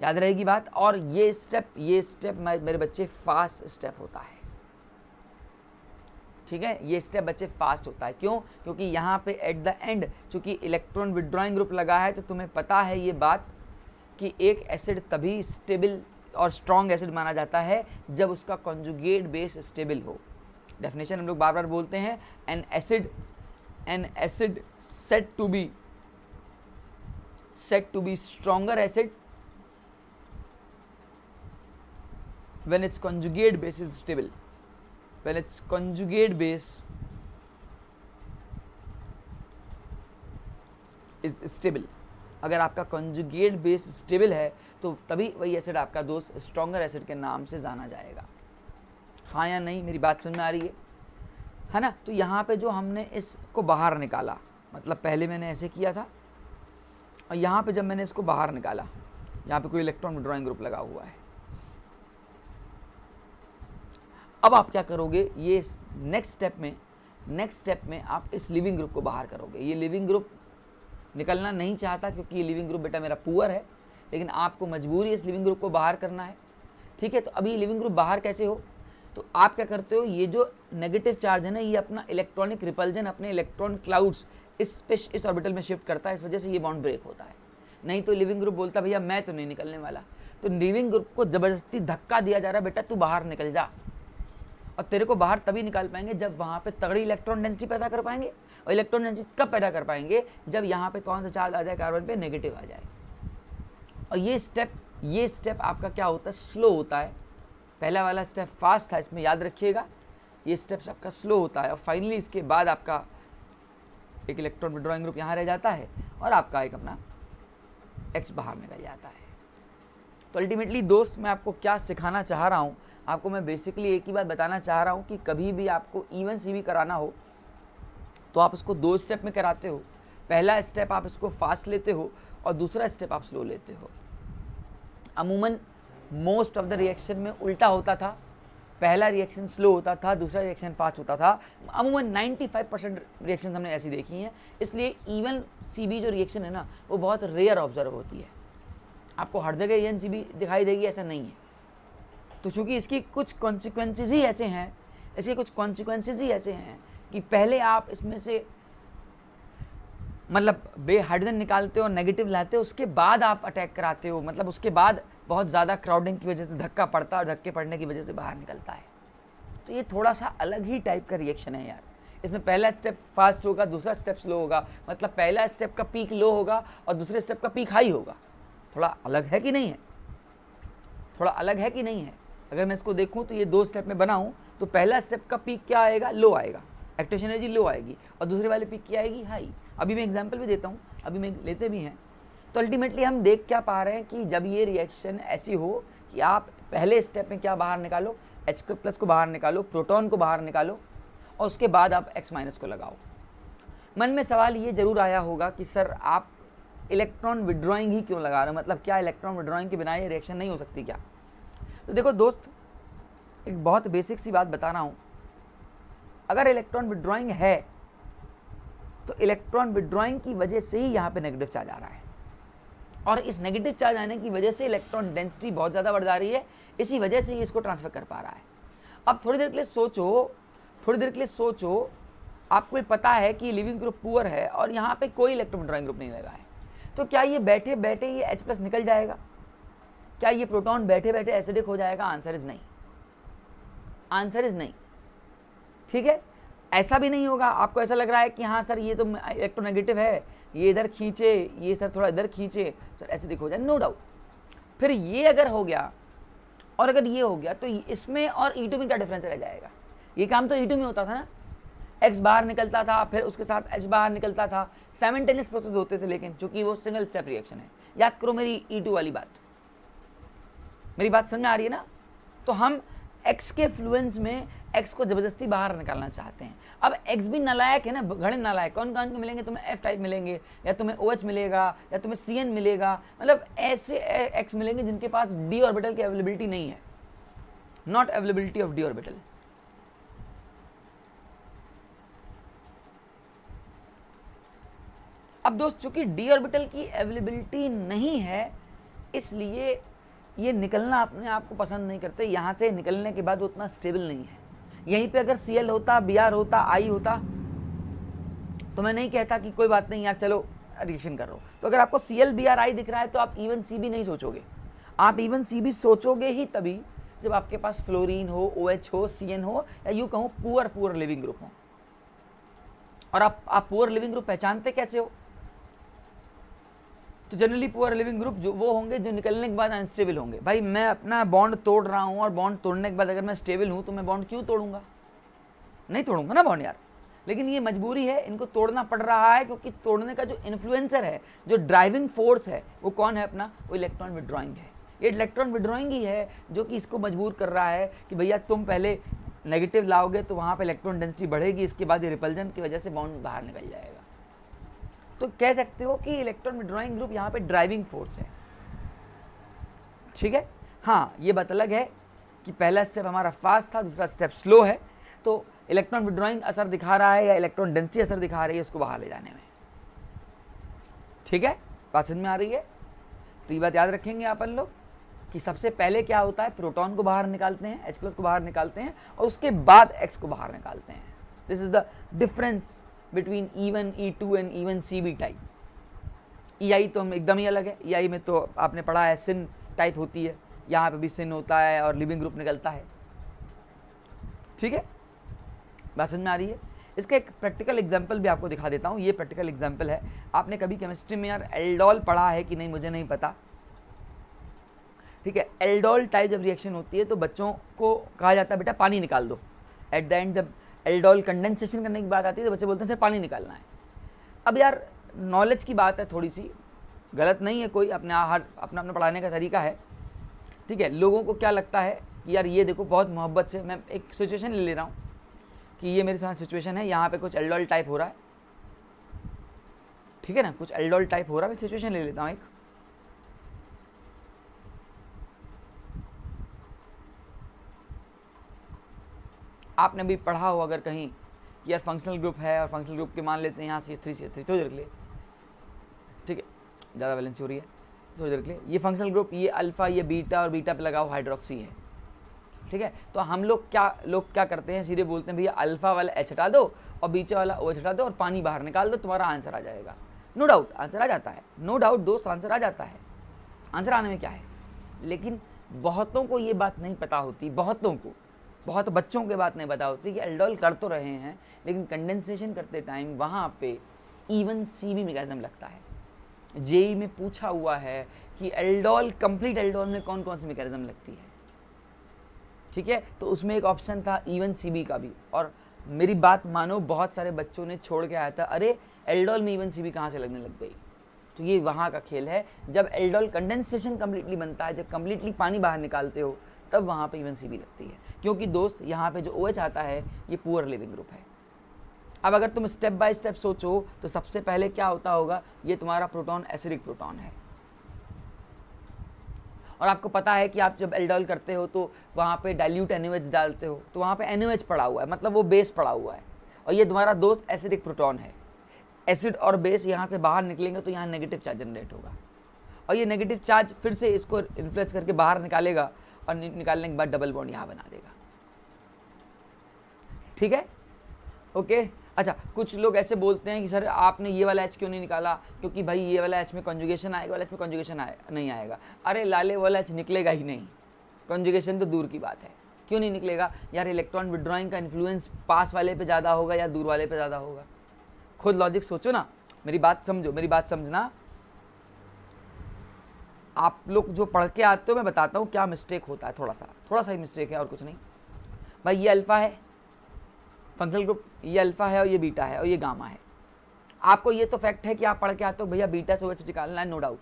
[SPEAKER 1] याद रहेगी बात? और ये स्टेप ये स्टेप मेरे बच्चे फास्ट स्टेप होता है। ठीक है? ये स्टेप बच्चे फास्ट होता है। क्यों? क्योंकि यहाँ पे एट द एंड चूँकि इलेक्ट्रॉन विड्रॉइंग ग्रुप लगा है तो तुम्हें पता है ये बात कि एक एसिड तभी स्टेबल और स्ट्रॉन्ग एसिड माना जाता है, जब उसका कॉन्जुगेट बेस स्टेबल हो। डेफिनेशन हम लोग बार बार बोलते हैं an acid an acid said to be said to be stronger acid when its conjugate base is stable. When its conjugate base is stable. अगर आपका कॉन्जुगेट बेस स्टेबल है तो तभी वही एसिड आपका दोस्त स्ट्रॉन्गर एसिड के नाम से जाना जाएगा। हाँ या नहीं, मेरी बात समझ में आ रही है? है ना? तो यहाँ पे जो हमने इसको बाहर निकाला मतलब पहले मैंने ऐसे किया था, और यहाँ पे जब मैंने इसको बाहर निकाला, यहाँ पे कोई इलेक्ट्रॉन ड्राइंग ग्रुप लगा हुआ है। अब आप क्या करोगे? ये नेक्स्ट स्टेप में नेक्स्ट स्टेप में आप इस लिविंग ग्रुप को बाहर करोगे। ये लिविंग ग्रुप निकलना नहीं चाहता क्योंकि ये लिविंग ग्रुप बेटा मेरा पुअर है, लेकिन आपको मजबूरी इस लिविंग ग्रुप को बाहर करना है। ठीक है? तो अभी लिविंग ग्रुप बाहर कैसे हो? तो आप क्या करते हो? ये जो नेगेटिव चार्ज है ना, ये अपना इलेक्ट्रॉनिक रिपल्जन अपने इलेक्ट्रॉन क्लाउड्स इस पे, इस ऑर्बिटल में शिफ्ट करता है, इस वजह से ये बाउंड ब्रेक होता है। नहीं तो लिविंग ग्रुप बोलता, भैया, मैं तो नहीं निकलने वाला। तो लिविंग ग्रुप को ज़बरदस्ती धक्का दिया जा रहा है, बेटा, तू बाहर निकल जा। और तेरे को बाहर तभी निकाल पाएँगे जब वहाँ पे तगड़ी इलेक्ट्रॉन डेंसिटी पैदा कर पाएँगे। और इलेक्ट्रॉन डेंसिटी कब पैदा कर पाएँगे? जब यहाँ पे कौन सा चार्ज आ जाए कार्बन पे? नेगेटिव आ जाए। और ये स्टेप ये स्टेप आपका क्या होता है? स्लो होता है। पहला वाला स्टेप फास्ट था, इसमें याद रखिएगा। ये स्टेप्स आपका स्लो होता है और फाइनली इसके बाद आपका एक इलेक्ट्रॉन विड्रॉइंग ग्रुप यहाँ रह जाता है और आपका एक अपना एक्स बाहर निकल जाता है। तो अल्टीमेटली दोस्त, मैं आपको क्या सिखाना चाह रहा हूँ? आपको मैं बेसिकली एक ही बात बताना चाह रहा हूँ कि कभी भी आपको इवन सी कराना हो तो आप उसको दो स्टेप में कराते हो। पहला स्टेप आप इसको फास्ट लेते हो और दूसरा स्टेप आप स्लो लेते हो। अमूमन मोस्ट ऑफ़ द रिएक्शन में उल्टा होता था। पहला रिएक्शन स्लो होता था, दूसरा रिएक्शन फास्ट होता था। अमूमन 95 परसेंट रिएक्शन हमने ऐसी देखी हैं। इसलिए इवन सीबी जो रिएक्शन है ना, वो बहुत रेयर ऑब्ज़र्व होती है। आपको हर जगह ई सी दिखाई देगी, ऐसा नहीं है। तो चूँकि इसकी कुछ कॉन्सिक्वेंसेज ही ऐसे हैं, इसके कुछ कॉन्सिक्वेंसेज ही ऐसे हैं कि पहले आप इसमें से मतलब बे हाइड्रोजन निकालते हो नेगेटिव लाते हो, उसके बाद आप अटैक कराते हो। मतलब उसके बाद बहुत ज़्यादा क्राउडिंग की वजह से धक्का पड़ता है और धक्के पड़ने की वजह से बाहर निकलता है। तो ये थोड़ा सा अलग ही टाइप का रिएक्शन है यार। इसमें पहला स्टेप फास्ट होगा, दूसरा स्टेप स्लो होगा। मतलब पहला स्टेप का पीक लो होगा और दूसरे स्टेप का पीक हाई होगा। थोड़ा अलग है कि नहीं है? थोड़ा अलग है कि नहीं है? अगर मैं इसको देखूँ तो ये दो स्टेप में बनाऊँ तो पहला स्टेप का पीक क्या आएगा? लो आएगा। एक्टिवेशन एनर्जी लो आएगी। और दूसरे वाले पीक क्या आएगी? हाई अभी मैं एग्ज़ाम्पल भी देता हूँ, अभी मैं लेते भी हैं। तो अल्टीमेटली हम देख क्या पा रहे हैं कि जब ये रिएक्शन ऐसी हो कि आप पहले स्टेप में क्या बाहर निकालो एच प्लस को बाहर निकालो प्रोटॉन को बाहर निकालो, और उसके बाद आप एक्स माइनस को लगाओ। मन में सवाल ये ज़रूर आया होगा कि सर आप इलेक्ट्रॉन विड्रॉइंग ही क्यों लगा रहे हो? मतलब क्या इलेक्ट्रॉन विड्रॉइंग के बिना ये रिएक्शन नहीं हो सकती क्या? तो देखो दोस्त, एक बहुत बेसिक सी बात बता रहा हूँ। अगर इलेक्ट्रॉन विड्रॉइंग है तो इलेक्ट्रॉन विड्रॉइंग की वजह से ही यहाँ पे नेगेटिव चार्ज आ रहा है। और इस नेगेटिव चार्ज आने की वजह से इलेक्ट्रॉन डेंसिटी बहुत ज़्यादा बढ़ जा रही है, इसी वजह से ही इसको ट्रांसफ़र कर पा रहा है। अब थोड़ी देर के लिए सोचो, थोड़ी देर के लिए सोचो, आपको ये पता है कि लिविंग ग्रुप पुअर है और यहाँ पे कोई इलेक्ट्रॉन विड्रॉइंग ग्रुप नहीं लगा है। तो क्या ये बैठे बैठे ये एच प्लस निकल जाएगा? क्या ये प्रोटॉन बैठे बैठे एसिडिक हो जाएगा? आंसर इज़ नहीं। आंसर इज़ नहीं। ठीक है? ऐसा भी नहीं होगा। आपको ऐसा लग रहा है कि हाँ सर, ये तो इलेक्ट्रोनेगेटिव है, ये इधर खींचे, ये सर थोड़ा इधर खींचे। सर एसिडिक हो जाए नो डाउट फिर ये अगर हो गया और अगर ये हो गया तो इसमें और ई e में क्या डिफरेंस रह जाएगा? ये काम तो ई e में होता था ना। एक्स बाहर निकलता था, फिर उसके साथ एच बाहर निकलता था। सेमेंटेनियस प्रोसेस होते थे, लेकिन चूँकि वो सिंगल स्टेप रिएक्शन है। याद करो मेरी ई e वाली बात। मेरी बात समझ आ रही है ना? तो हम एक्स के फ्लुएंस में एक्स को ज़बरदस्ती बाहर निकालना चाहते हैं। अब एक्स भी नलायक है ना, घड़े नलायक। कौन कौन के मिलेंगे? तुम्हें एफ़ टाइप मिलेंगे, या तुम्हें ओ OH मिलेगा, या तुम्हें सी एन मिलेगा। मतलब ऐसे एक्स मिलेंगे जिनके पास डी ऑर्बिटल की अवेलेबिलिटी नहीं है। Not availability of d orbital अब दोस्त, चूँकि डी ऑर्बिटल की अवेलेबिलिटी नहीं है, इसलिए ये निकलना अपने आप को पसंद नहीं करते। यहाँ से निकलने के बाद उतना स्टेबल नहीं है। यहीं पे अगर सी होता बी होता आई होता तो मैं नहीं कहता कि कोई बात नहीं यार, चलो रिएक्शन करो तो अगर आपको C L B R I दिख रहा है तो आप इवन सी भी नहीं सोचोगे। आप इवन सी भी सोचोगे ही तभी जब आपके पास फ्लोरीन हो ओ OH हो सी एन हो, या यूँ कहूँ पुअर पुअर लिविंग ग्रुप हो। और आप आप पुअर लिविंग ग्रुप पहचानते कैसे हो? तो जनरली पुअर लिविंग ग्रुप जो वो होंगे जो निकलने के बाद अनस्टेबल होंगे। भाई, मैं अपना बॉन्ड तोड़ रहा हूँ और बॉन्ड तोड़ने के बाद अगर मैं स्टेबल हूँ तो मैं बॉन्ड क्यों तोड़ूँगा? नहीं तोड़ूँगा ना बॉन्ड यार। लेकिन ये मजबूरी है, इनको तोड़ना पड़ रहा है क्योंकि तोड़ने का जो इन्फ्लुएंसर है, जो ड्राइविंग फोर्स है, वो कौन है अपना? वो इलेक्ट्रॉन विड्रॉइंग है। ये इलेक्ट्रॉन विड्रॉइंग ही है जो कि इसको मजबूर कर रहा है कि भैया तुम पहले नेगेटिव लाओगे तो वहाँ पे इलेक्ट्रॉन डेंसिटी बढ़ेगी, इसके बाद ये रिपल्जन की वजह से बाउंड बाहर निकल जाएगा। तो कह सकते हो कि इलेक्ट्रॉन विड्रॉइंग ग्रुप यहाँ पे ड्राइविंग फोर्स है। ठीक है? हाँ ये बात अलग है कि पहला स्टेप हमारा फास्ट था, दूसरा स्टेप स्लो है। तो इलेक्ट्रॉन विड्रॉइंग असर दिखा रहा है या इलेक्ट्रॉन डेंसिटी असर दिखा रही है उसको बाहर ले जाने में। ठीक है? बात में आ रही है? तो ये बात याद रखेंगे अपन लोग कि सबसे पहले क्या होता है? प्रोटॉन को बाहर निकालते हैं एच प्लस को बाहर निकालते हैं और उसके बाद एक्स को बाहर निकालते हैं। This is the difference between E one E two and E one C B type E I तो हम एकदम ही अलग है। ई e आई में तो आपने पढ़ा है सिन टाइप होती है। यहाँ पे भी सिन होता है और लिविंग ग्रुप निकलता है। ठीक है? बात समझ में आ रही है? इसका एक प्रैक्टिकल एग्ज़ाम्पल भी आपको दिखा देता हूँ। ये प्रैक्टिकल एग्ज़ाम्पल है। आपने कभी केमिस्ट्री में यार एल्डोल पढ़ा है कि नहीं, मुझे नहीं पता। ठीक है? एल्डोल टाइप जब रिएक्शन होती है तो बच्चों को कहा जाता है, बेटा, पानी निकाल दो। एट द एंड जब एल्डोल कंडेंसेशन करने की बात आती है तो बच्चे बोलते हैं, सर, पानी निकालना है। अब यार नॉलेज की बात है थोड़ी सी। गलत नहीं है कोई, अपने हर अपना अपना पढ़ाने का तरीका है। ठीक है, लोगों को क्या लगता है कि यार, ये देखो, बहुत मोहब्बत से मैं एक सिचुएशन ले ले रहा हूँ कि ये मेरे साथ सिचुएशन है, यहाँ पे कुछ एल्डोल टाइप हो रहा है। ठीक है ना, कुछ एल्डोल टाइप हो रहा है, मैं सिचुएशन ले लेता हूँ एक। आपने भी पढ़ा हो अगर कहीं कि यार फंक्शनल ग्रुप है और फंक्शनल ग्रुप के मान लेते हैं यहाँ सी थ्री सी थ्री थोड़ी देर के लिए ठीक है ज़्यादा वैलेंसी हो रही है थोड़ी देर के लिए ये फंक्शनल ग्रुप ये अल्फ़ा ये बीटा और बीटा पे लगाओ हाइड्रोक्सी है ठीक है तो हम लोग क्या लोग क्या करते हैं सीधे बोलते हैं भैया अल्फ़ा वाला एच हटा दो और बीचा वाला ओ एच हटा दो और पानी बाहर निकाल दो तुम्हारा आंसर आ जाएगा नो डाउट आंसर आ जाता है नो डाउट दोस्त आंसर आ जाता है आंसर आने में क्या है लेकिन बहुतों को ये बात नहीं पता होती बहुतों को बहुत बच्चों के बात नहीं पता होती कि एल्डोल कर तो रहे हैं, लेकिन कंडेंसेशन करते टाइम वहाँ पे इवन सी बी मेकाजम लगता है। जेई में पूछा हुआ है कि एल्डोल कंप्लीट एल्डोल में कौन कौन सी मेकाजम लगती है? ठीक है तो उसमें एक ऑप्शन था इवन सी का भी। और मेरी बात मानो, बहुत सारे बच्चों ने छोड़ के आया था, अरे एल्डोल में इवन सी बी कहाँ से लगने लग गई? तो ये वहाँ का खेल है। जब एल्डोल कंडेंसेशन कम्प्लीटली बनता है, जब कम्प्लीटली पानी बाहर निकालते हो तब वहाँ पे इवन सी लगती है। क्योंकि दोस्त, यहाँ पर जो ओ OH आता है, ये पुअर लिविंग ग्रुप है। अब अगर तुम स्टेप बाय स्टेप सोचो तो सबसे पहले क्या होता होगा? ये तुम्हारा प्रोटॉन एसिडिक प्रोटॉन है। और आपको पता है कि आप जब एल्डोल करते हो तो वहाँ पे डाइल्यूट एनओएच डालते हो तो वहाँ पे एनओएच पड़ा हुआ है मतलब वो बेस पड़ा हुआ है। और ये तुम्हारा दोस्त एसिडिक प्रोटॉन है। एसिड और बेस यहाँ से बाहर निकलेंगे तो यहाँ नेगेटिव चार्ज जनरेट होगा। और ये नेगेटिव चार्ज फिर से इसको इन्फ्लुएंस करके बाहर निकालेगा और निकालने के बाद डबल बॉन्ड यहाँ बना देगा। ठीक है? ओके अच्छा कुछ लोग ऐसे बोलते हैं कि, सर, आपने ये वाला एच क्यों नहीं निकाला? क्योंकि भाई, ये वाला एच में कॉन्जुगेशन आएगा, वाला एच में कॉन्जुगेशन आए नहीं आएगा। अरे, लाले वाला एच निकलेगा ही नहीं। कॉन्जुगेशन तो दूर की बात है। क्यों नहीं निकलेगा? यार इलेक्ट्रॉन विड्रॉइंग का इन्फ्लुएंस पास वाले पे ज़्यादा होगा या दूर वाले पे ज़्यादा होगा? खुद लॉजिक सोचो ना। मेरी बात समझो, मेरी बात समझना। आप लोग जो पढ़ के आते हो मैं बताता हूँ क्या मिस्टेक होता है थोड़ा सा थोड़ा सा ही मिस्टेक है और कुछ नहीं। भाई ये अल्फ़ा है फंक्शनल ग्रुप ये अल्फ़ा है और ये बीटा है और ये गामा है। आपको ये तो फैक्ट है कि आप पढ़ के आते हो भैया बीटा से एच निकालना है नो डाउट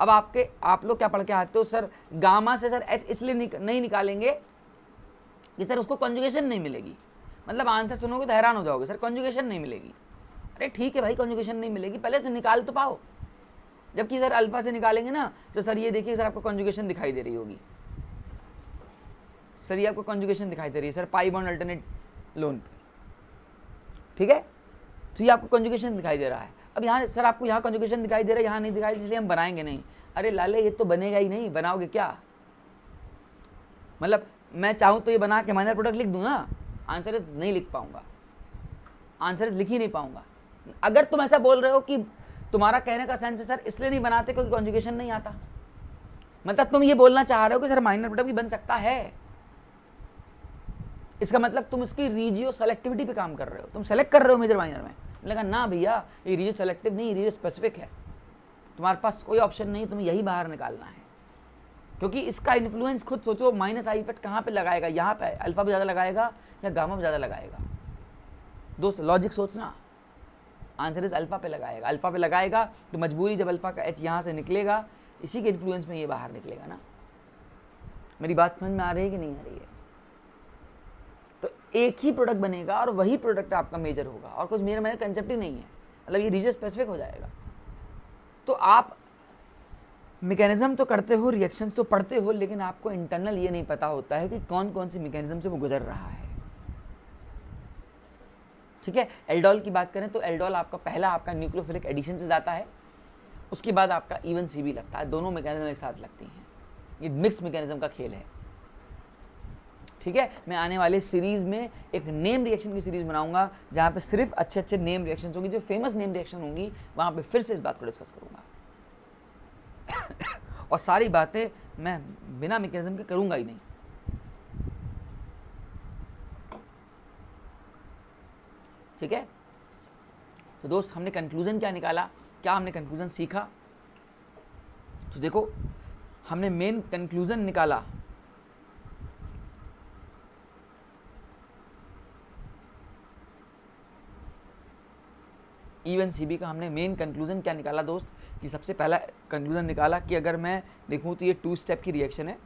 [SPEAKER 1] अब आपके आप लोग क्या पढ़ के आते हो सर गामा से सर एच इसलिए निक, नहीं निकालेंगे कि सर उसको कॉन्जुगेशन नहीं मिलेगी। मतलब आंसर सुनोगे तो हैरान हो जाओगे सर कॉन्जुगेशन नहीं मिलेगी। अरे ठीक है भाई कॉन्जुगेशन नहीं मिलेगी पहले तो निकाल तो पाओ। जबकि सर अल्फ़ा से निकालेंगे ना तो सर ये देखिए, सर आपको कॉन्जुगेशन दिखाई दे रही होगी। सर ये आपको कॉन्जुगेशन दिखाई दे रही है, sir pi bond alternate lone पे। ठीक है? तो ये आपको कॉन्जुगेशन दिखाई दे रहा है। अब यहाँ सर आपको यहाँ कॉन्जुगेशन दिखाई दे रहा है, यहाँ नहीं दिखाई, इसलिए हम बनाएँगे नहीं। अरे लाले, ये तो बनेगा ही नहीं, बनाओगे क्या? मतलब मैं चाहूँ तो ये बना के माइनर प्रोडक्ट लिख दूँ ना आंसर नहीं लिख पाऊँगा। आंसर लिख ही नहीं पाऊँगा। अगर तुम ऐसा बोल रहे हो कि तुम्हारा कहने का सेंस है सर, इसलिए नहीं बनाते क्योंकि कॉन्जुगेशन नहीं आता। मतलब तुम ये बोलना चाह रहे हो कि सर माइनर प्रोडक्ट भी बन सकता है। इसका मतलब तुम इसकी रीजियो सेलेक्टिविटी पे काम कर रहे हो। तुम सेलेक्ट कर रहे हो मेजर माइनर में। लगा ना भैया, ये रीजियो सेलेक्टिव नहीं रीजियो स्पेसिफिक है। तुम्हारे पास कोई ऑप्शन नहीं, तुम्हें यही बाहर निकालना है। क्योंकि इसका इन्फ्लुएंस खुद सोचो माइनस आई इफ़ेक्ट कहाँ पे लगाएगा? यहाँ पे अल्फ़ा पे ज़्यादा लगाएगा या गामा पे ज़्यादा लगाएगा? दोस्त लॉजिक सोचना। आंसर इस अल्फ़ा पे लगाएगा। अल्फ़ा पे लगाएगा तो मजबूरी जब अल्फ़ा का एच यहाँ से निकलेगा, इसी के इन्फ्लुएंस में ये बाहर निकलेगा ना। मेरी बात समझ में आ रही है कि नहीं आ रही है? तो एक ही प्रोडक्ट बनेगा और वही प्रोडक्ट आपका मेजर होगा और कुछ मेरा मेरा कंसेप्ट ही नहीं है। मतलब ये रीजन स्पेसिफिक हो जाएगा। तो आप मैकेनिज्म तो करते हो रिएक्शंस तो पढ़ते हो, लेकिन आपको इंटरनल ये नहीं पता होता है कि कौन कौन सी मैकेनिज्म से वो गुजर रहा है। ठीक है? एल्डोल की बात करें तो एल्डोल आपका पहला आपका न्यूक्लियोफिलिक एडिशन से जाता है। उसके बाद आपका इवन सी भी लगता है। दोनों मैकेनिज्म एक साथ लगती हैं। ये मिक्स मैकेनिज्म का खेल है। ठीक है? मैं आने वाले सीरीज़ में एक नेम रिएक्शन की सीरीज़ बनाऊँगा, जहाँ पे सिर्फ़ अच्छे अच्छे नेम रिएक्शन होंगी, जो फ़ेमस नेम रिएक्शन होंगी, वहाँ पे फिर से इस बात को डिस्कस करूँगा। और सारी बातें मैं बिना मैकेनिज्म के करूँगा ही नहीं। ठीक है? तो दोस्त, हमने कंक्लूज़न क्या निकाला? क्या हमने कंक्लूज़न सीखा? तो देखो, हमने मेन कंक्लूज़न निकाला। इवन सीबी का हमने मेन कंक्लूज़न क्या निकाला दोस्त? कि सबसे पहला कंक्लूज़न निकाला कि अगर मैं देखूँ तो ये टू स्टेप की रिएक्शन है।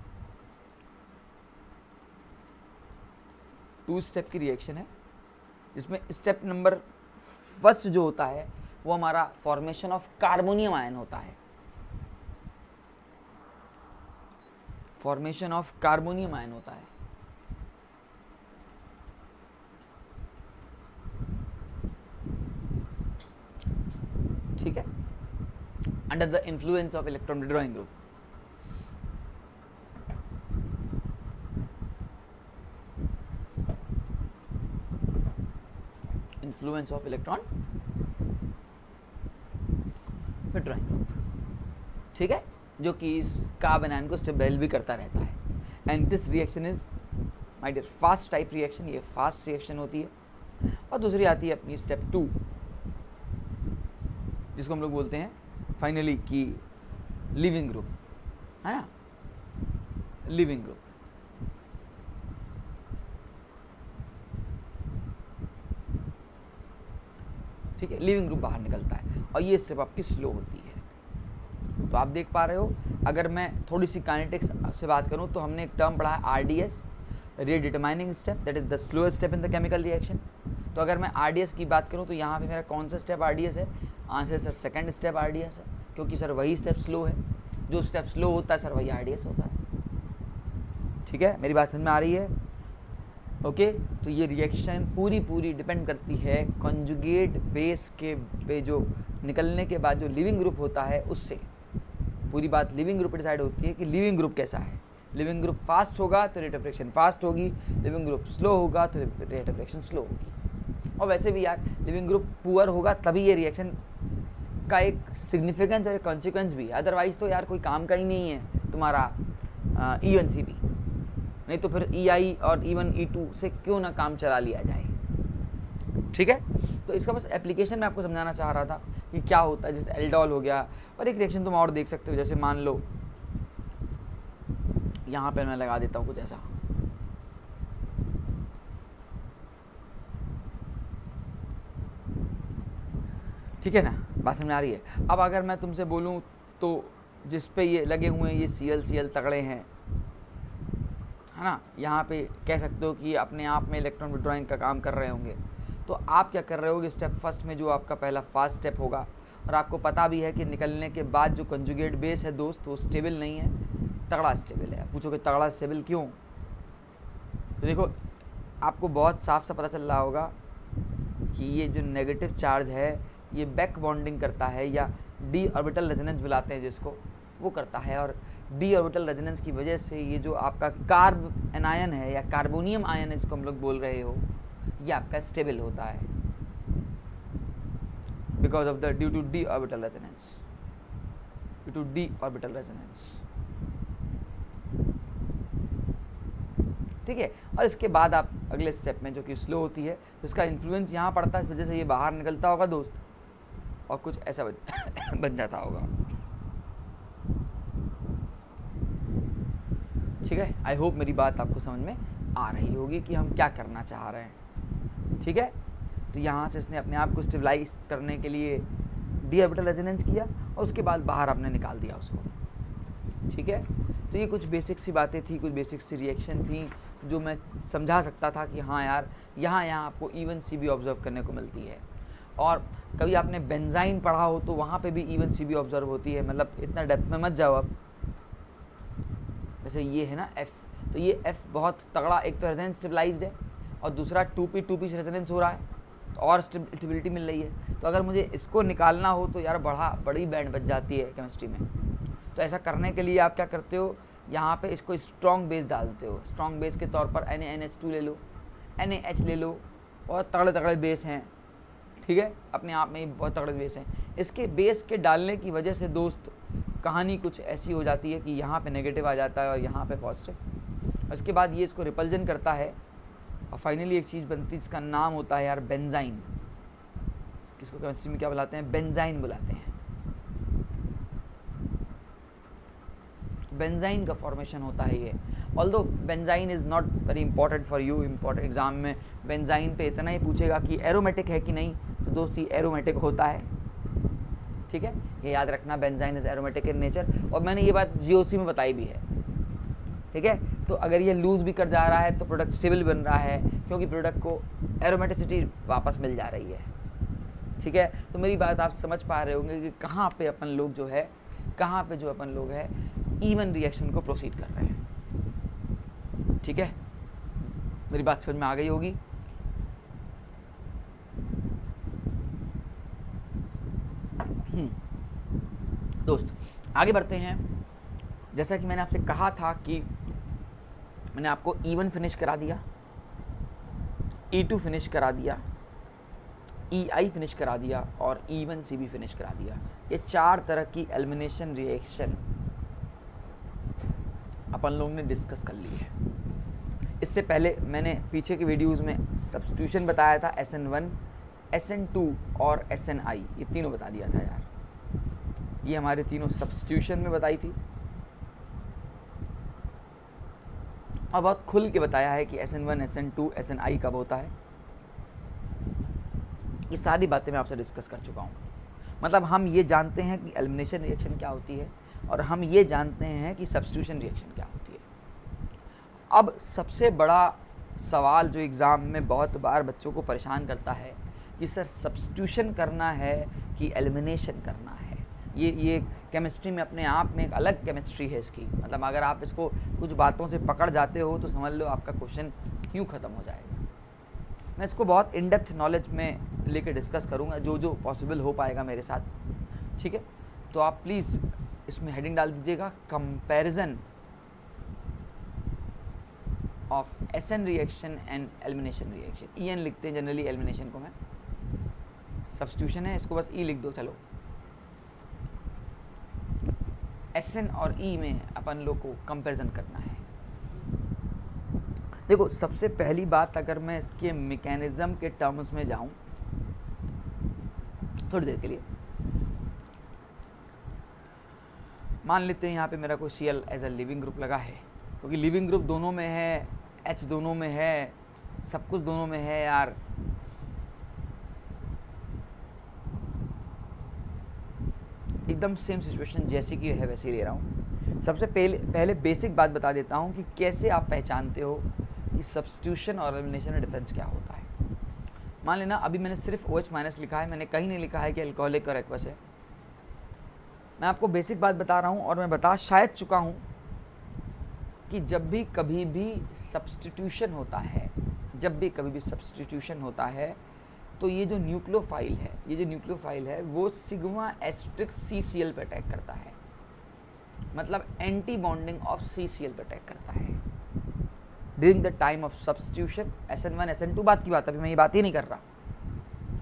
[SPEAKER 1] टू स्टेप की रिएक्शन है। जिसमें स्टेप नंबर फ़र्स्ट जो होता है, वो हमारा फॉर्मेशन ऑफ़ कार्बोनियम आयन होता है। फॉर्मेशन ऑफ़ कार्बोनियम आयन होता है। ठीक है? Under the influence of electron withdrawing group influence of electron withdrawing group ठीक है? जो कि इस कार्बन आयन को स्टेबल भी करता रहता है। And this reaction is my dear fast type reaction ये फास्ट रिएक्शन होती है। और दूसरी आती है अपनी स्टेप टू जिसको हम लोग बोलते हैं फाइनली कि लिविंग ग्रुप है ना? लिविंग ग्रुप ठीक है लिविंग रूम बाहर निकलता है। और ये स्टेप आपकी स्लो होती है। तो आप देख पा रहे हो, अगर मैं थोड़ी सी काइनेटिक्स से बात करूँ तो हमने एक टर्म पढ़ा है R D S rate determining step that is the slowest step in the chemical reaction तो अगर मैं आर डी एस की बात करूँ तो यहाँ पे मेरा कौन सा स्टेप आर डी एस है? Answer sir second step R D S है, क्योंकि सर वही स्टेप स्लो है। जो स्टेप स्लो होता है सर वही आर डी एस होता है। ठीक है? मेरी बात समझ में आ रही है? ओके? तो ये रिएक्शन पूरी पूरी डिपेंड करती है कॉन्जुगेट बेस के, पे जो निकलने के बाद जो लिविंग ग्रुप होता है उससे। पूरी बात लिविंग ग्रुप डिसाइड होती है कि लिविंग ग्रुप कैसा है। लिविंग ग्रुप फास्ट होगा तो रेट ऑफ़ रिएक्शन फास्ट होगी। लिविंग ग्रुप स्लो होगा तो रेट ऑफ़ रिएक्शन स्लो होगी। और वैसे भी यार लिविंग ग्रुप पुअर होगा तभी ये रिएक्शन का एक सिग्निफिकेंस और एक कॉन्सिक्वेंस भी है। अदरवाइज़ तो यार कोई काम का ही नहीं है तुम्हारा ई वन सी बी नहीं तो फिर ई आई और ई वन ई टू से क्यों ना काम चला लिया जाए? ठीक है? तो इसका बस एप्लीकेशन मैं आपको समझाना चाह रहा था कि क्या होता है, जैसे एल्डोल हो गया, और एक रिएक्शन तुम और देख सकते हो, जैसे मान लो, यहाँ पे मैं लगा देता हूँ कुछ ऐसा। ठीक है ना? बात समझ आ रही है? अब अगर मैं तुमसे बोलूँ तो जिस पे ये लगे हुए हैं, ये सी एल सी एल तगड़े हैं है ना? यहाँ पे कह सकते हो कि अपने आप में इलेक्ट्रॉन विड्रॉइंग का काम कर रहे होंगे। तो आप क्या कर रहे होगे स्टेप फ़र्स्ट में जो आपका पहला फास्ट स्टेप होगा, और आपको पता भी है कि निकलने के बाद जो कंजुगेट बेस है दोस्त, वो स्टेबल नहीं है। तगड़ा स्टेबल है। पूछोगे, तगड़ा स्टेबल क्यों? तो देखो, आपको बहुत साफ़ सा पता चल रहा होगा कि ये जो नेगेटिव चार्ज है, ये बैक बॉन्डिंग करता है या डी ऑर्बिटल रेजोनेंस बुलाते हैं जिसको, वो करता है। और डी ऑर्बिटल रेजोनेंस की वजह से ये जो आपका कार्ब एनायन है या कार्बोनियम आयन है इसको हम लोग बोल रहे हो, ये आपका स्टेबल होता है। Because of the due to D orbital resonance due to D orbital resonance ठीक है? और इसके बाद आप अगले स्टेप में जो कि स्लो होती है तो इसका इन्फ्लुएंस यहाँ पड़ता है, इस वजह से ये बाहर निकलता होगा दोस्त, और कुछ ऐसा बन जाता होगा। ठीक है? आई होप मेरी बात आपको समझ में आ रही होगी कि हम क्या करना चाह रहे हैं। ठीक है? तो यहाँ से इसने अपने आप को स्टेबलाइज करने के लिए डी ऑर्बिटल किया और उसके बाद बाहर आपने निकाल दिया उसको। ठीक है? तो ये कुछ बेसिक सी बातें थी, कुछ बेसिक सी रिएक्शन थी जो मैं समझा सकता था कि हाँ यार, यहाँ यहाँ आपको इवन सी बी ऑब्ज़र्व करने को मिलती है। और कभी आपने बेंजाइन पढ़ा हो तो वहाँ पे भी इवन सी बी ऑब्ज़र्व होती है। मतलब इतना डेप्थ में मत जाओ अब जैसे ये है ना एफ़ तो ये एफ़ बहुत तगड़ा एक तो रेजोनेंस स्टेबलाइज्ड है और दूसरा two P two P resonance हो रहा है तो और स्टेबिलिटी मिल रही है। तो अगर मुझे इसको निकालना हो तो यार बड़ा, बड़ी बैंड बच जाती है केमिस्ट्री में। तो ऐसा करने के लिए आप क्या करते हो, यहाँ पे इसको स्ट्रॉन्ग बेस डालते हो। स्ट्रॉन्ग बेस के तौर पर एन एन एच टू ले लो एन एच ले लो, बहुत तगड़े तगड़े बेस हैं, ठीक है? अपने आप में ही बहुत तगड़े बेस हैं। इसके बेस के डालने की वजह से दोस्त कहानी कुछ ऐसी हो जाती है कि यहाँ पे नेगेटिव आ जाता है और यहाँ पे पॉजिटिव उसके बाद ये इसको रिपल्जन करता है और फाइनली एक चीज़ बनती है जिसका नाम होता है यार बेंजाइन किसको केमिस्ट्री में क्या बुलाते हैं? बेंजाइन बुलाते हैं। बेंजाइन का फॉर्मेशन होता है ये। Although benzene is not very important for you important exam में बेंजाइन पे इतना ही पूछेगा कि एरोमेटिक है कि नहीं तो दोस्त एरोमेटिक होता है। ठीक है? ये याद रखना benzene is aromatic in nature और मैंने ये बात जीओसी में बताई भी है। ठीक है? तो अगर ये लूज़ भी कर जा रहा है तो प्रोडक्ट स्टेबल बन रहा है, क्योंकि प्रोडक्ट को एरोमेटिसिटी वापस मिल जा रही है। ठीक है? तो मेरी बात आप समझ पा रहे होंगे कि कहाँ पे अपन लोग जो है, कहाँ पे जो अपन लोग है इवन रिएक्शन को प्रोसीड कर रहे हैं। ठीक है? मेरी बात समझ में आ गई होगी? दोस्त, आगे बढ़ते हैं। जैसा कि मैंने आपसे कहा था कि मैंने आपको ईवन फिनिश करा दिया ई टू फिनिश करा दिया ई आई फिनिश करा दिया और ई वन सी भी फिनिश करा दिया। ये चार तरह की एलिमिनेशन रिएक्शन अपन लोग ने डिस्कस कर ली है। इससे पहले मैंने पीछे के वीडियोज़ में सब्सटीट्यूशन बताया था S N one S N two और एस एन आई ये तीनों बता दिया था यार। ये हमारे तीनों सब्सटीट्यूशन में बताई थी। और बहुत खुल के बताया है कि S N one S N two S N I कब होता है। ये सारी बातें मैं आपसे डिस्कस कर चुका हूँ। मतलब हम ये जानते हैं कि एलिमिनेशन रिएक्शन क्या होती है और हम ये जानते हैं कि सब्सटीट्यूशन रिएक्शन क्या होती है। अब सबसे बड़ा सवाल जो एग्ज़ाम में बहुत बार बच्चों को परेशान करता है कि सर सब्सटीट्यूशन करना है कि एलिमिनेशन करना है? ये ये केमिस्ट्री में अपने आप में एक अलग केमिस्ट्री है इसकी। मतलब अगर आप इसको कुछ बातों से पकड़ जाते हो तो समझ लो आपका क्वेश्चन क्यों ख़त्म हो जाएगा। मैं इसको बहुत इन डेप्थ नॉलेज में लेकर डिस्कस करूँगा, जो जो पॉसिबल हो पाएगा मेरे साथ। ठीक है? तो आप प्लीज़ इसमें हेडिंग डाल दीजिएगा comparison of S N reaction and elimination reaction E N लिखते हैं जनरली एलिमिनेशन को मैं। सब्सटीट्यूशन है, इसको बस ई e लिख दो, चलो। एस एन और ई e में अपन लोग को कंपैरिजन करना है। देखो, सबसे पहली बात अगर मैं इसके मैकेनिज्म के टर्म्स में जाऊँ, थोड़ी देर के लिए। मान लेते हैं यहाँ पे मेरा कोई C L as a leaving group लगा है, क्योंकि लिविंग ग्रुप दोनों में है एच दोनों में है, सब कुछ दोनों में है यार। एकदम सेम सिचुएशन जैसी की है, वैसे ही ले रहा हूँ। सबसे पहले पहले बेसिक बात बता देता हूँ कि कैसे आप पहचानते हो कि सब्सटीट्यूशन और एलिमिनेशन में डिफरेंस क्या होता है। मान लेना, अभी मैंने सिर्फ़ ओ एच माइनस लिखा है, मैंने कहीं नहीं लिखा है कि अल्कोहलिक और एक्वस है। मैं आपको बेसिक बात बता रहा हूँ और मैं बता शायद चुका हूँ कि जब भी कभी भी सब्सटीट्यूशन होता है, जब भी कभी भी सब्सटीट्यूशन होता है तो ये जो न्यूक्लियोफाइल है, ये जो न्यूक्लियोफाइल है, वो sigma asterisk C C L पर अटैक करता है। मतलब anti bonding of C C L पर अटैक करता है। During the time of substitution S N one S N two बात की बात, अभी मैं ये बात ही नहीं कर रहा।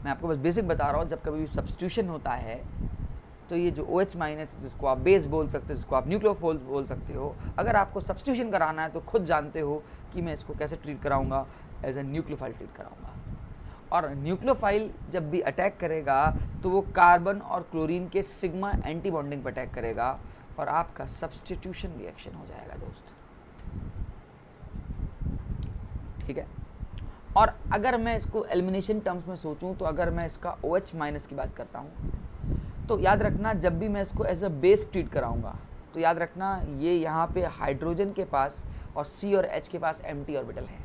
[SPEAKER 1] मैं आपको बस बेसिक बता रहा हूँ, जब कभी भी सब्सटीट्यूशन होता है तो ये जो ओ एच माइनस जिसको आप बेस बोल सकते हो, जिसको आप न्यूक्लियोफोल बोल सकते हो, अगर आपको सब्सटीट्यूशन कराना है तो खुद जानते हो कि मैं इसको कैसे ट्रीट कराऊँगा एज ए न्यूक्लियोफाइल ट्रीट कराऊँगा। और न्यूक्लियोफाइल जब भी अटैक करेगा तो वो कार्बन और क्लोरीन के सिग्मा एंटी बॉन्डिंग पर अटैक करेगा और आपका सब्सटीट्यूशन रिएक्शन हो जाएगा दोस्त। ठीक है? और अगर मैं इसको एलिमिनेशन टर्म्स में सोचूं तो अगर मैं इसका ओ OH माइनस की बात करता हूँ तो याद रखना जब भी मैं इसको एज अ बेस ट्रीट कराऊँगा तो याद रखना ये यहाँ पे हाइड्रोजन के पास और सी और एच के पास एम ऑर्बिटल है।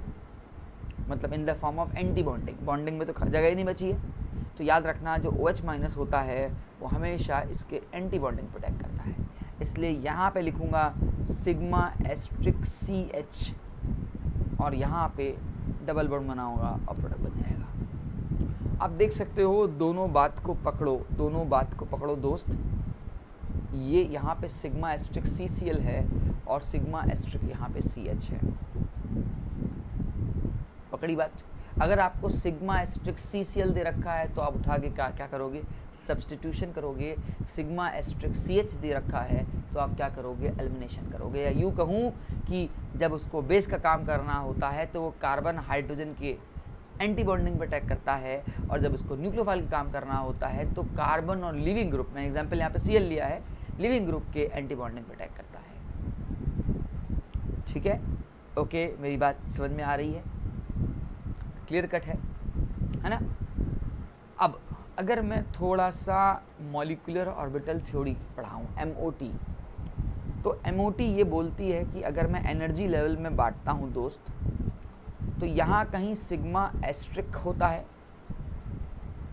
[SPEAKER 1] मतलब in the form of anti bonding bonding में तो जगह ही नहीं बची है। तो याद रखना जो ओ OH माइनस होता है, वो हमेशा इसके एंटी बॉन्डिंग प्रोटेक्ट करता है। इसलिए यहाँ पे लिखूँगा सिग्मा एस्ट्रिक सी एच और यहाँ पे डबल बॉन्ड बनाऊँगा और प्रोडक्ट बन जाएगा। आप देख सकते हो दोनों बात को पकड़ो, दोनों बात को पकड़ो दोस्त। ये यहाँ पे sigma asterisk C C L है और सिग्मा एस्ट्रिक यहाँ पे सी एच है। पकड़ी बात। अगर आपको sigma asterisk C C L दे रखा है तो आप उठा के क्या क्या करोगे? सब्सटीट्यूशन करोगे। सिग्मा एस्ट्रिक सी एच दे रखा है तो आप क्या करोगे? एलिमिनेशन करोगे। या यूँ कहूँ कि जब उसको बेस का काम करना होता है तो वो कार्बन हाइड्रोजन के एंटी बॉन्डिंग पर अटैक करता है, और जब उसको न्यूक्लियोफाइल का काम करना होता है तो कार्बन और लिविंग ग्रुप में एग्ज़ाम्पल यहाँ पे सी एल लिया है लिविंग ग्रुप के एंटी बॉन्डिंग पर अटैक करता है। ठीक है? ओके मेरी बात समझ में आ रही है? क्लियर कट है है ना? अब अगर मैं थोड़ा सा मॉलिकुलर ऑर्बिटल थ्योरी पढ़ाऊँ MOT तो एमओटी ये बोलती है कि अगर मैं एनर्जी लेवल में बांटता हूँ दोस्त तो यहाँ कहीं सिग्मा एस्ट्रिक होता है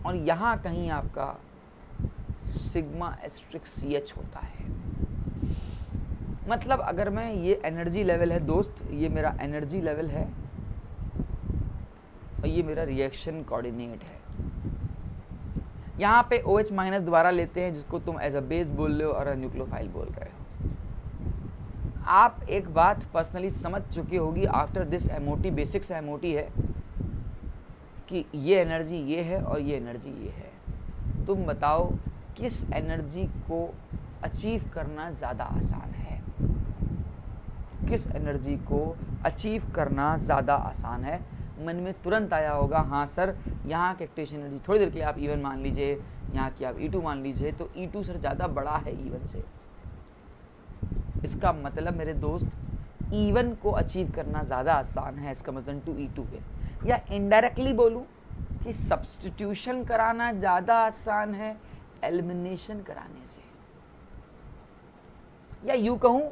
[SPEAKER 1] और यहाँ कहीं आपका सिग्मा एस्ट्रिक सी एच होता है। मतलब अगर मैं ये एनर्जी लेवल है दोस्त, ये मेरा एनर्जी लेवल है और ये मेरा रिएक्शन कोऑर्डिनेट है। यहाँ पे ओ OH माइनस द्वारा लेते हैं, जिसको तुम एज अ बेस बोल रहे हो और न्यूक्लियोफाइल बोल रहे हो। आप एक बात पर्सनली समझ चुकी होगी after this MOT basics MOT है, कि ये एनर्जी ये है और ये एनर्जी ये है। तुम बताओ, किस एनर्जी को अचीव करना ज़्यादा आसान है? किस एनर्जी को अचीव करना ज़्यादा आसान है? मन में तुरंत आया होगा हाँ सर, यहाँ की एक्टेशन एनर्जी थोड़ी देर के लिए आप ईवन मान लीजिए, यहाँ की आप ई टू मान लीजिए। तो ई टू सर ज़्यादा बड़ा है ईवन से। इसका मतलब मेरे दोस्त ईवन को अचीव करना ज़्यादा आसान है इसका मतलब टू ई टू के या इनडायरेक्टली बोलूँ कि सब्सटीट्यूशन कराना ज़्यादा आसान है एलिमिनेशन कराने से। या यूँ कहूँ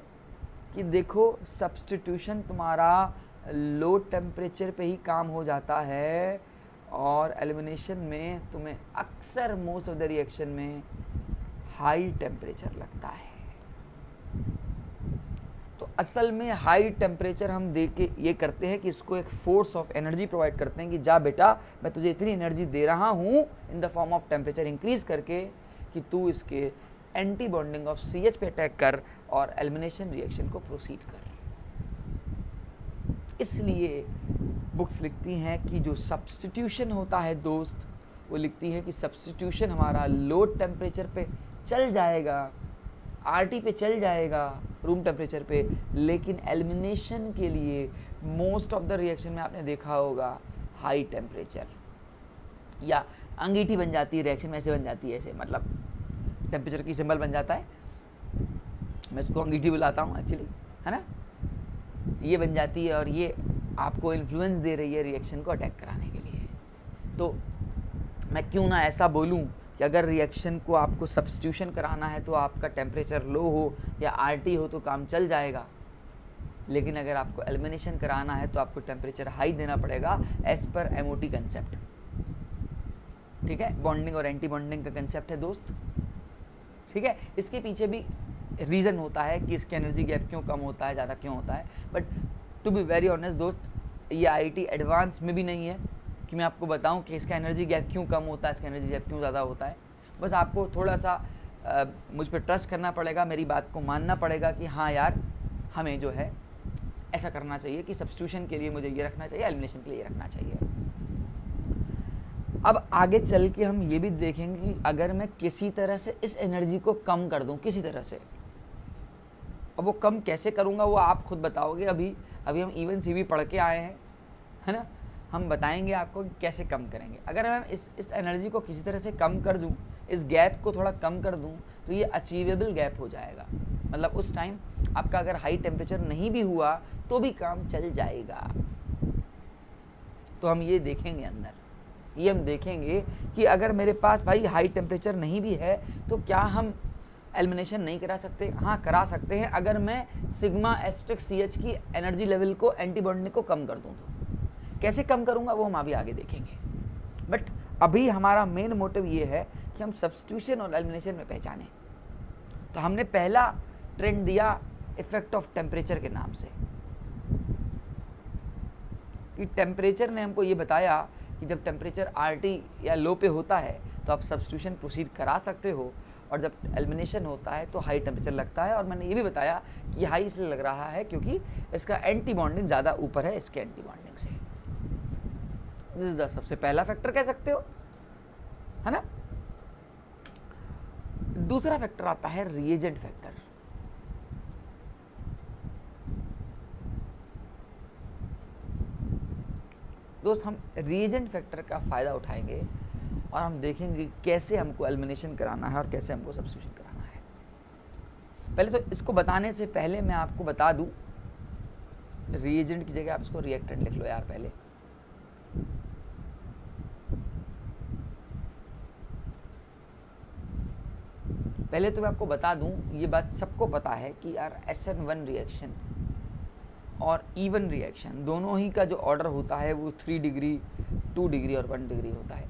[SPEAKER 1] कि देखो सब्सटीट्यूशन तुम्हारा लो टेम्परेचर पे ही काम हो जाता है और एलिमिनेशन में तुम्हें अक्सर मोस्ट ऑफ़ द रिएक्शन में हाई टेम्परेचर लगता है। तो असल में हाई टेम्परेचर हम दे के ये करते हैं कि इसको एक फोर्स ऑफ़ एनर्जी प्रोवाइड करते हैं कि जा बेटा, मैं तुझे इतनी एनर्जी दे रहा हूँ in the form of temperature increase करके कि तू इसके anti bonding of C H पे अटैक कर और एलिमिनेशन रिएक्शन को प्रोसीड कर। इसलिए बुक्स लिखती हैं कि जो सब्सटीट्यूशन होता है दोस्त, वो लिखती है कि सब्सटीट्यूशन हमारा लो टेम्परेचर पे चल जाएगा आरटी पे चल जाएगा रूम टेम्परेचर पे। लेकिन एलिमिनेशन के लिए मोस्ट ऑफ़ द रिएक्शन में आपने देखा होगा हाई टेम्परेचर या अंगीठी बन जाती है रिएक्शन में ऐसे बन जाती है, ऐसे मतलब टेम्परेचर की सिंबल बन जाता है। मैं इसको अंगीठी बुलाता हूँ एक्चुअली है ना? ये बन जाती है और ये आपको इन्फ्लुएंस दे रही है रिएक्शन को अटैक कराने के लिए। तो मैं क्यों ना ऐसा बोलूँ कि अगर रिएक्शन को आपको सब्सटीट्यूशन कराना है तो आपका टेम्परेचर लो हो या आरटी हो तो काम चल जाएगा। लेकिन अगर आपको एलिमिनेशन कराना है तो आपको टेम्परेचर हाई देना पड़ेगा as per M O concept ठीक है? बॉन्डिंग और एंटी बॉन्डिंग का कंसेप्ट है दोस्त। ठीक है? इसके पीछे भी रीज़न होता है कि इसका एनर्जी गैप क्यों कम होता है ज़्यादा क्यों होता है। But to be very honest दोस्त ये आई एडवांस में भी नहीं है कि मैं आपको बताऊँ कि इसका एनर्जी गैप क्यों कम होता है इसका एनर्जी गैप क्यों ज़्यादा होता है। बस आपको थोड़ा सा आ, मुझ पर ट्रस्ट करना पड़ेगा मेरी बात को मानना पड़ेगा कि हाँ यार हमें जो है ऐसा करना चाहिए कि सब्सटीट्यूशन के लिए मुझे ये रखना चाहिए एलिमिनेशन के लिए ये रखना चाहिए। अब आगे चल के हम ये भी देखेंगे कि अगर मैं किसी तरह से इस एनर्जी को कम कर दूँ किसी तरह से अब वो कम कैसे करूँगा वो आप खुद बताओगे। अभी अभी हम इवन सी पढ़ के आए हैं, है ना? हम बताएँगे आपको कि कैसे कम करेंगे। अगर मैं इस इस एनर्जी को किसी तरह से कम कर दूँ, इस गैप को थोड़ा कम कर दूँ तो ये अचीवेबल गैप हो जाएगा। मतलब उस टाइम आपका अगर हाई टेम्परेचर नहीं भी हुआ तो भी काम चल जाएगा। तो हम ये देखेंगे अंदर। ये हम देखेंगे कि अगर मेरे पास भाई हाई टेम्परेचर नहीं भी है तो क्या हम एलिमिनेशन नहीं करा सकते। हाँ करा सकते हैं। अगर मैं सिग्मा एस्ट्रिक सी एच की एनर्जी लेवल को एंटीबॉडी को कम कर दूँ तो। कैसे कम करूँगा वो हम अभी आगे देखेंगे। बट अभी हमारा मेन मोटिव ये है कि हम सब्सटीट्यूशन और एलिमिनेशन में पहचानें। तो हमने पहला ट्रेंड दिया इफ़ेक्ट ऑफ़ टेम्परेचर के नाम से। कि टेम्परेचर ने हमको ये बताया कि जब टेम्परेचर आर या लो पे होता है तो आप सब्सटीट्यूशन प्रोसीड करा सकते हो। और जब एलिमिनेशन होता है तो हाई टेम्परेचर लगता है और मैंने ये भी बताया कि हाई इसलिए लग रहा है क्योंकि इसका एंटी बॉन्डिंग ज़्यादा ऊपर है इसके एंटी बॉन्डिंग से। दिस इज़ द सबसे पहला फैक्टर कह सकते हो, है ना? दूसरा फैक्टर आता है रिएजेंट फैक्टर दोस्त, हम रिएजेंट फैक्टर का फ़ायदा उठाएँगे और हम देखेंगे कैसे हमको एलिमिनेशन कराना है और कैसे हमको सब्सिट्यूशन कराना है। पहले तो इसको बताने से पहले मैं आपको बता दूँ रिएजेंट की जगह आप इसको रिएक्टेंट लिख लो यार पहले। पहले तो मैं आपको बता दूँ, ये बात सबको पता है कि यार एस एन वन रिएक्शन और इवन रिएक्शन दोनों ही का जो ऑर्डर होता है वो थ्री डिग्री टू डिग्री और वन डिग्री होता है।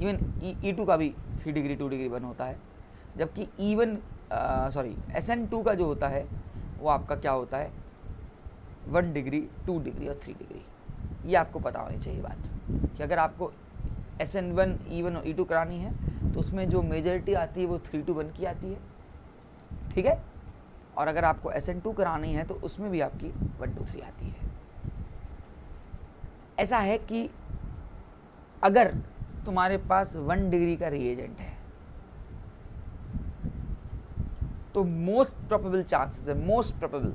[SPEAKER 1] इवन ई टू का भी three degree two degree one होता है। जबकि even sorry S N two का जो होता है, वो आपका क्या होता है? वन डिग्री टू डिग्री और थ्री डिग्री ये आपको पता होनी चाहिए बात। कि अगर आपको S N one E one और ई टू करानी है तो उसमें जो मेजोरिटी आती है, वो थ्री टू वन की आती है। ठीक है? और अगर आपको एस एन टू करानी है तो उसमें भी आपकी वन टू थ्री आती है। ऐसा है कि अगर तुम्हारे पास वन डिग्री का रिएजेंट है। तो मोस्ट प्रोबेबल चांसेस है मोस्ट प्रोबेबल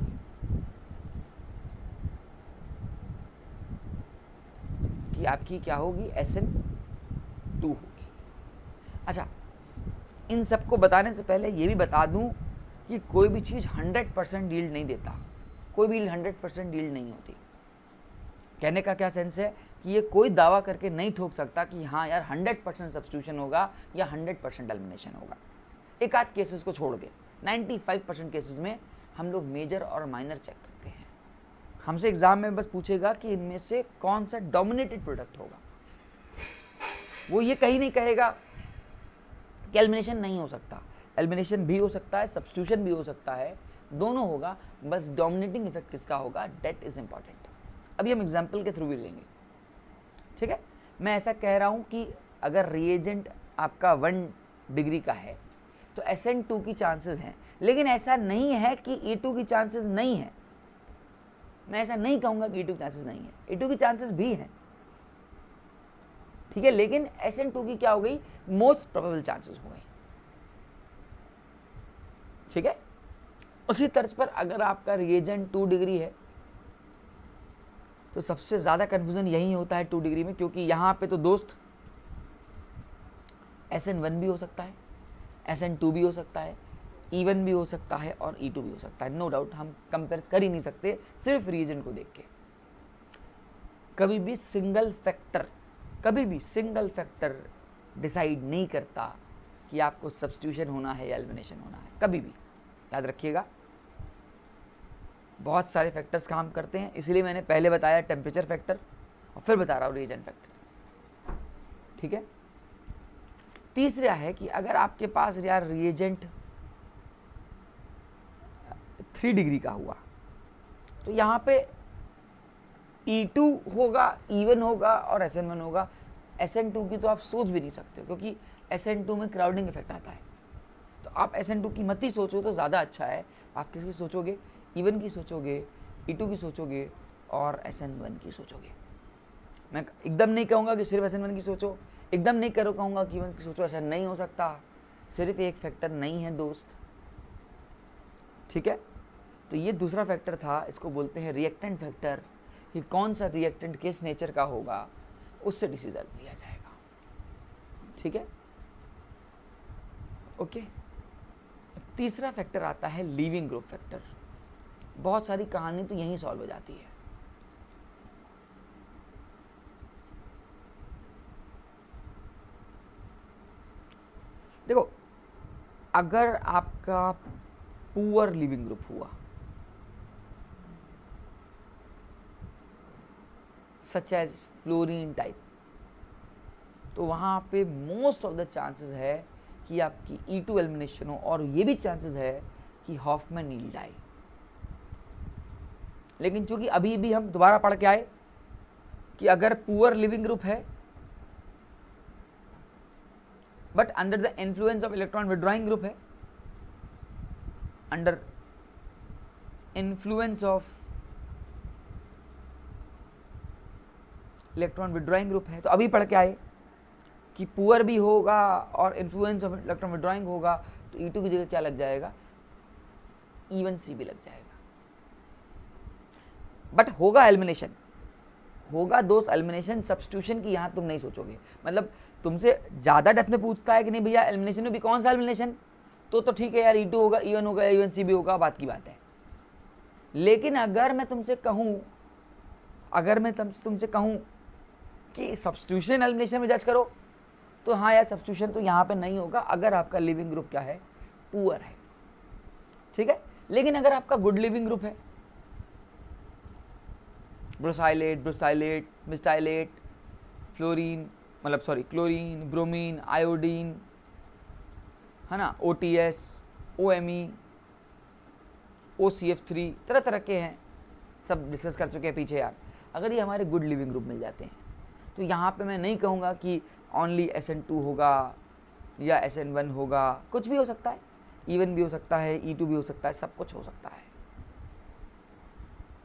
[SPEAKER 1] कि आपकी क्या होगी? एस एन टू होगी। अच्छा इन सबको बताने से पहले यह भी बता दूँ कि कोई भी चीज़ 100 परसेंट डील्ड नहीं देता। कोई भी 100 परसेंट डील्ड नहीं होती। कहने का क्या सेंस है कि ये कोई दावा करके नहीं ठोक सकता कि हाँ यार हंड्रेड परसेंट सब्सटीट्यूशन होगा या हंड्रेड परसेंट एलिमिनेशन होगा। एक आध केसेस को छोड़ के नाइन्टी फाइव परसेंट केसेस में हम लोग मेजर और माइनर चेक करते हैं। हमसे एग्ज़ाम में बस पूछेगा कि इनमें से कौन सा डोमिनेटेड प्रोडक्ट होगा। वो ये कहीं नहीं कहेगा कि एलिमिनेशन नहीं हो सकता। एलिमिनेशन भी हो सकता है सब्सटीट्यूशन भी हो सकता है, दोनों होगा, बस डोमिनेटिंग इफ़ेक्ट किसका होगा? डेट इज़ इंपॉर्टेंट अभी हम एग्ज़ाम्पल के थ्रू भी लेंगे। ठीक है? मैं ऐसा कह रहा हूँ कि अगर रिएजेंट आपका वन डिग्री का है तो एस एन टू की चांसेस हैं। लेकिन ऐसा नहीं है कि ई e टू की चांसेस नहीं है। मैं ऐसा नहीं कहूँगा कि ई e टू की चांसेस नहीं है। ई टू की चांसेस भी हैं। ठीक है? लेकिन एस एन टू की क्या हो गई? मोस्ट प्रोबेबल चांसेस हो गई। ठीक है? उसी तर्ज पर अगर आपका रिएजेंट टू डिग्री है तो सबसे ज़्यादा कन्फ्यूज़न यही होता है टू डिग्री में, क्योंकि यहाँ पे तो दोस्त एस एन वन भी हो सकता है एस एन टू भी हो सकता है ई वन भी हो सकता है और ई e टू भी हो सकता है। नो no डाउट हम कंपेयर कर ही नहीं सकते, सिर्फ़ रीजन को देख के। कभी भी सिंगल फैक्टर कभी भी सिंगल फैक्टर डिसाइड नहीं करता कि आपको सब्सटीट्यूशन होना है या एलिमिनेशन होना है, कभी भी। याद रखिएगा। बहुत सारे फैक्टर्स काम करते हैं, इसलिए मैंने पहले बताया टेम्परेचर फैक्टर और फिर बता रहा हूँ रीजन फैक्टर ठीक है? तीसरा है कि अगर आपके पास यार रिएजेंट थ्री डिग्री का हुआ तो यहाँ पे E2 होगा E1 होगा और SN1 होगा। SN2 की तो आप सोच भी नहीं सकते क्योंकि SN2 में क्राउडिंग इफ़ेक्ट आता है। तो आप SN2 की मत ही सोचो तो ज़्यादा अच्छा है। आप किसकी सोचोगे? E1 की सोचोगे E2 की सोचोगे और SN1 की सोचोगे। मैं एकदम नहीं कहूँगा कि सिर्फ़ SN1 की सोचो, एकदम नहीं करो कहूँगा कि मैं सोचो, ऐसा नहीं हो सकता। सिर्फ़ एक फैक्टर नहीं है दोस्त। ठीक है? तो ये दूसरा फैक्टर था, इसको बोलते हैं रिएक्टेंट फैक्टर कि कौन सा रिएक्टेंट किस नेचर का होगा, उससे डिसीज़न लिया जाएगा। ठीक है? ओके तीसरा फैक्टर आता है लीविंग ग्रुप फैक्टर बहुत सारी कहानी तो यहीं सॉल्व हो जाती है। देखो, अगर आपका पुअर लिविंग ग्रुप हुआ सच एज फ्लोरिन टाइप तो वहाँ पे मोस्ट ऑफ़ द चांसेस है कि आपकी ई टू एलिमिनेशन हो और ये भी चांसेस है कि हॉफ हॉफमैन नील डाई लेकिन चूँकि अभी भी हम दोबारा पढ़ के आए कि अगर पुअर लिविंग ग्रुप है but under the influence of electron withdrawing group है under influence of electron withdrawing group है तो अभी पढ़ के आए कि पुअर भी होगा और इन्फ्लुएंस ऑफ़ इलेक्ट्रॉन विड्रॉइंग होगा तो ई e टू की जगह क्या लग जाएगा? ईवन सी भी लग जाएगा। बट होगा एलिमिनेशन। होगा दोस्त एलिमिनेशन सब्सटीट्यूशन की यहाँ तुम नहीं सोचोगे। मतलब तुमसे ज़्यादा डेप्थ में पूछता है कि नहीं भैया, एलिमिनेशन में भी कौन सा एलिमिनेशन? तो तो ठीक है यार ई e टू होगा ई वन होगा ई वन सी भी होगा, बात की बात है। लेकिन अगर मैं तुमसे कहूँ, अगर मैं तुमसे कहूँ कि सब्सटीट्यूशन एलिमिनेशन में जज करो तो हाँ यार सब्सटीट्यूशन तो यहाँ पे नहीं होगा। अगर आपका लिविंग ग्रुप क्या है? पुअर है। ठीक है? लेकिन अगर आपका गुड लिविंग ग्रुप है ब्रोसाइलेट, ब्रोस्टाइलेट, मिस्टाइलेट, फ्लोरीन मतलब सॉरी क्लोरीन ब्रोमीन आयोडीन है ना? O T S O M E O C F three तरह तरह के हैं। सब डिस्कस कर चुके हैं पीछे यार। अगर ये हमारे गुड लिविंग ग्रुप मिल जाते हैं तो यहाँ पे मैं नहीं कहूँगा कि ओनली एस एन टू होगा या एस एन वन होगा। कुछ भी हो सकता है। ईवन भी हो सकता है ई e टू भी हो सकता है, सब कुछ हो सकता है।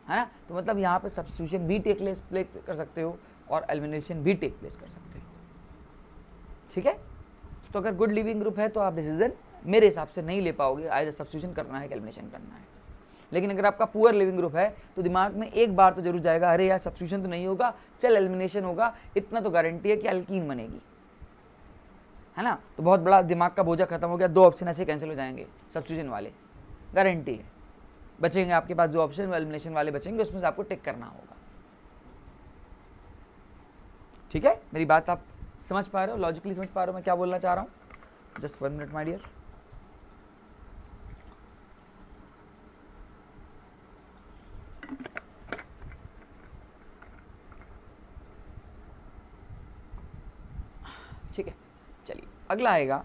[SPEAKER 1] है ना? तो मतलब यहाँ पे सब्सटीट्यूशन भी टेक प्लेस प्ले कर सकते हो और एलिमिनेशन भी टेक प्लेस कर सकते हो। ठीक है? तो अगर गुड लिविंग ग्रुप है तो आप डिसीज़न मेरे हिसाब से नहीं ले पाओगे। आए सब्सटीट्यूशन करना है एलिमिनेशन करना है। लेकिन अगर आपका पुअर लिविंग ग्रुप है तो दिमाग में एक बार तो ज़रूर जाएगा, अरे यार सब्सिट्यूशन तो नहीं होगा, चल एलिमिनेशन होगा, इतना तो गारंटी है कि अल्कीन बनेगी। है ना? तो बहुत बड़ा दिमाग का बोझा खत्म हो गया, दो ऑप्शन ऐसे कैंसिल हो जाएँगे सब्सिट्यूशन वाले। गारंटी है। बचेंगे, आपके पास जो ऑप्शन एलिमिनेशन वाले बचेंगे, उसमें से आपको टिक करना होगा। ठीक है? मेरी बात आप समझ पा रहे हो? लॉजिकली समझ पा रहे हो मैं क्या बोलना चाह रहा हूँ? Just one minute my dear ठीक है, चलिए। अगला आएगा।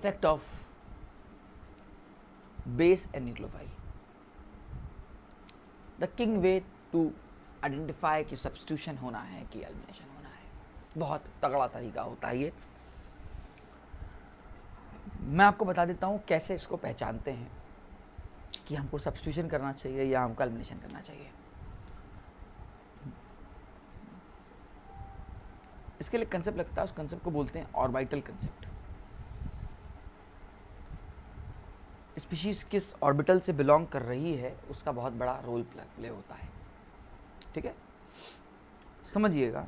[SPEAKER 1] Effect of base and nucleophile the king way to identify कि सब्सटीट्यूशन होना है, कि एलिमिनेशन होना है। बहुत तगड़ा तरीका होता है ये। मैं आपको बता देता हूँ कैसे इसको पहचानते हैं कि हमको सब्सटीट्यूशन करना चाहिए या हमको एलिमिनेशन करना चाहिए। इसके लिए कंसेप्ट लगता है, उस कंसेप्ट को बोलते हैं ऑर्बिटल कंसेप्ट स्पीशीज किस ऑर्बिटल से बिलोंग कर रही है, उसका बहुत बड़ा रोल प्ले होता है। ठीक है? समझिएगा।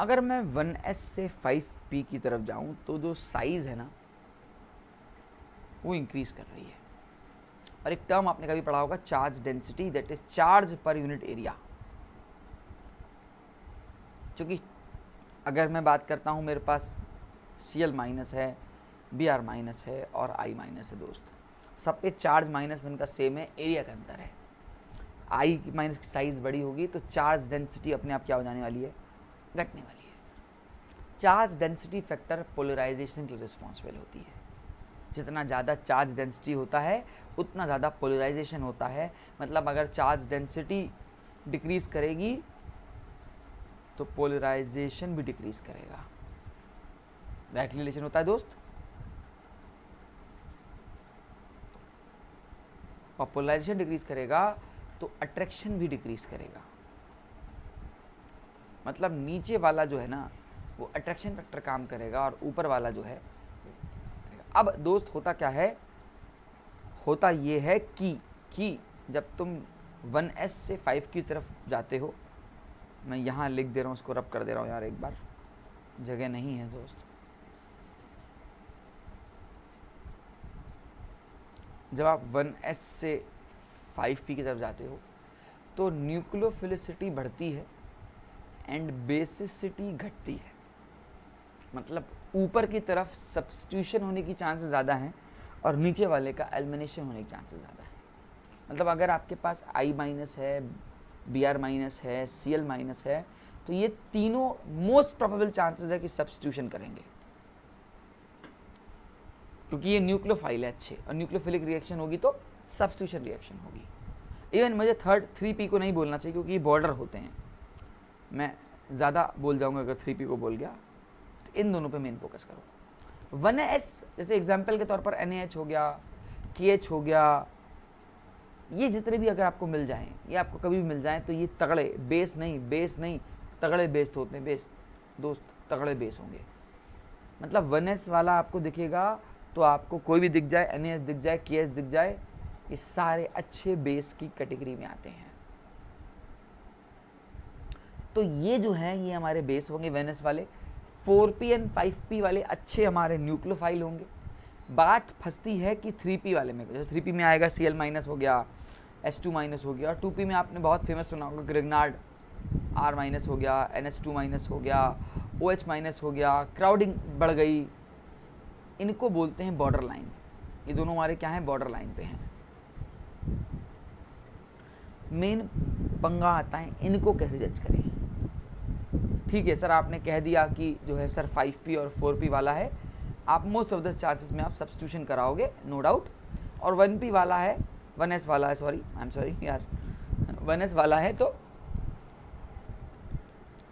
[SPEAKER 1] अगर मैं 1s से 5p की तरफ़ जाऊँ तो जो साइज़ है ना, वो इंक्रीज कर रही है। और एक टर्म आपने कभी पढ़ा होगा charge density that is charge per unit area क्योंकि अगर मैं बात करता हूँ, मेरे पास सी एल माइनस है बी आर माइनस है और आई माइनस है दोस्त। सब पे चार्ज माइनस में इनका सेम है एरिया का अंतर है। आई की माइनस की साइज़ बड़ी होगी तो चार्ज डेंसिटी अपने आप क्या हो जाने वाली है? घटने वाली है। चार्ज डेंसिटी फैक्टर पोलराइजेशन की रिस्पॉन्सिबल होती है। जितना ज़्यादा चार्ज डेंसिटी होता है, उतना ज़्यादा पोलराइजेशन होता है। मतलब अगर चार्ज डेंसिटी डिक्रीज करेगी तो पोलराइजेशन भी डिक्रीज करेगा। राइट रिलेशन होता है दोस्त। और पोलराइजेशन डिक्रीज करेगा तो अट्रैक्शन भी डिक्रीज करेगा। मतलब नीचे वाला जो है ना, वो अट्रैक्शन फैक्टर काम करेगा और ऊपर वाला जो है, अब दोस्त होता क्या है? होता ये है कि कि जब तुम वन एस से फाइव की तरफ़ जाते हो मैं यहाँ लिख दे रहा हूँ, उसको रब कर दे रहा हूँ, यार, एक बार। जगह नहीं है, दोस्त। जब आप वन एस से फाइव पी की तरफ़ जाते हो तो न्यूक्लियोफिलिसिटी बढ़ती है एंड बेसिसिटी घटती है। मतलब ऊपर की तरफ़ सब्सटीट्यूशन होने की चांसेस ज़्यादा हैं और नीचे वाले का एलिमिनेशन होने की चांसेस ज़्यादा हैं। मतलब अगर आपके पास आई माइनस है बी आर माइनस है सी एल माइनस है तो ये तीनों मोस्ट प्रोबेबल चांसेस है कि सब्सटीट्यूशन करेंगे। क्योंकि ये न्यूक्लियोफाइल है अच्छे, और न्यूक्लियोफिलिक रिएक्शन होगी तो सब्सटीट्यूशन रिएक्शन होगी। इवन मुझे थर्ड थ्री पी को नहीं बोलना चाहिए क्योंकि ये बॉर्डर होते हैं। मैं ज़्यादा बोल जाऊँगा अगर थ्री पी को बोल गया तो इन दोनों पर मेन फोकस करो। वन एस जैसे एग्ज़ाम्पल के तौर पर एन हो गया के हो गया ये जितने भी अगर आपको मिल जाएँ, ये आपको कभी भी मिल जाएँ तो ये तगड़े बेस नहीं बेस नहीं, तगड़े बेस होते हैं, बेस, दोस्त, तगड़े बेस होंगे। मतलब वन एस वाला आपको दिखेगा तो आपको कोई भी दिख जाए, एन दिख जाए, के दिख जाए, ये सारे अच्छे बेस की कैटेगरी में आते हैं। तो ये जो हैं, ये हमारे बेस होंगे वेनस वाले। 4p एंड 5p वाले अच्छे हमारे न्यूक्लियोफाइल होंगे। बात फंसती है कि 3p वाले में, जैसे 3p में आएगा सी एल माइनस हो गया एस टू माइनस हो गया। और टू पी में आपने बहुत फ़ेमस सुना होगा ग्रिगनार्ड आर माइनस हो गया एन एस टू माइनस हो गया ओ एच माइनस हो गया क्राउडिंग बढ़ गई। इनको बोलते हैं बॉर्डर लाइन ये दोनों हमारे क्या हैं? बॉर्डर लाइन पे हैं। मेन पंगा आता है, इनको कैसे जज करें? ठीक है, सर, आपने कह दिया कि जो है सर 5p और 4p वाला है। आप मोस्ट ऑफ़ द चार्जेस में आप सब्सटीट्यूशन कराओगे नो डाउट और 1p वाला है वन एस वाला है सॉरी आई एम सॉरी यार। वन एस वाला है तो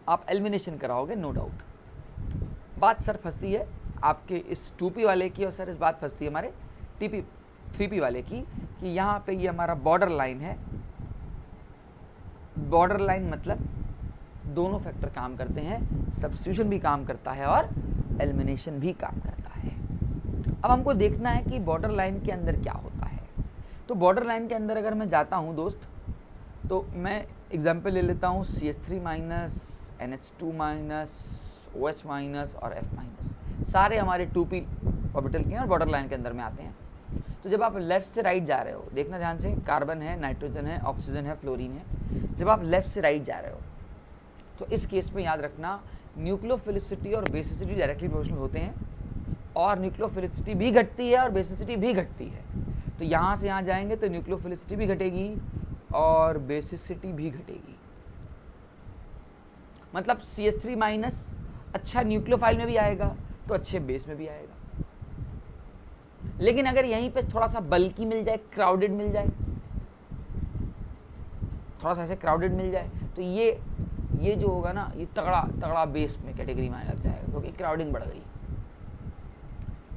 [SPEAKER 1] आप एलिमिनेशन कराओगे नो डाउट बात सर फंसती है आपके इस टू पी वाले की और सर इस बात फंसती है हमारे टी पी, थ्री पी वाले की कि यहाँ पे ये हमारा बॉर्डर लाइन है। बॉर्डर लाइन मतलब दोनों फैक्टर काम करते हैं सब्सिट्यूशन भी काम करता है और एलिमिनेशन भी काम करता है। अब हमको देखना है कि बॉर्डर लाइन के अंदर क्या होता है। तो बॉर्डर लाइन के अंदर अगर मैं जाता हूँ दोस्त तो मैं एग्ज़ाम्पल ले लेता हूँ C H three minus N H two minus O H minus और एफ़ माइनस सारे हमारे टू पी ऑर्बिटल के हैं और बॉर्डर लाइन के अंदर में आते हैं। तो जब आप लेफ़्ट से राइट जा रहे हो, देखना ध्यान से कार्बन है नाइट्रोजन है ऑक्सीजन है फ्लोरीन है। जब आप लेफ़्ट से राइट जा रहे हो तो इस केस में याद रखना न्यूक्लियोफिलिसिटी और बेसिसिटी डायरेक्टली प्रोपोर्शनल होते हैं और न्यूक्लियोफिलिसिटी भी घटती है और बेसिसिटी भी घटती है। तो यहाँ से यहाँ जाएँगे तो न्यूक्लियोफिलिसिटी भी घटेगी और बेसिसिटी भी घटेगी। मतलब सी एस थ्री माइनस अच्छा न्यूक्लियोफाइल में भी आएगा तो अच्छे बेस में भी आएगा। लेकिन अगर यहीं पे थोड़ा सा बल्कि मिल जाए क्राउडेड मिल जाए, थोड़ा सा ऐसे क्राउडेड मिल जाए तो ये ये जो होगा ना, ये तगड़ा तगड़ा बेस में कैटेगरी में आने लग जाएगा, क्योंकि क्राउडिंग बढ़ गई।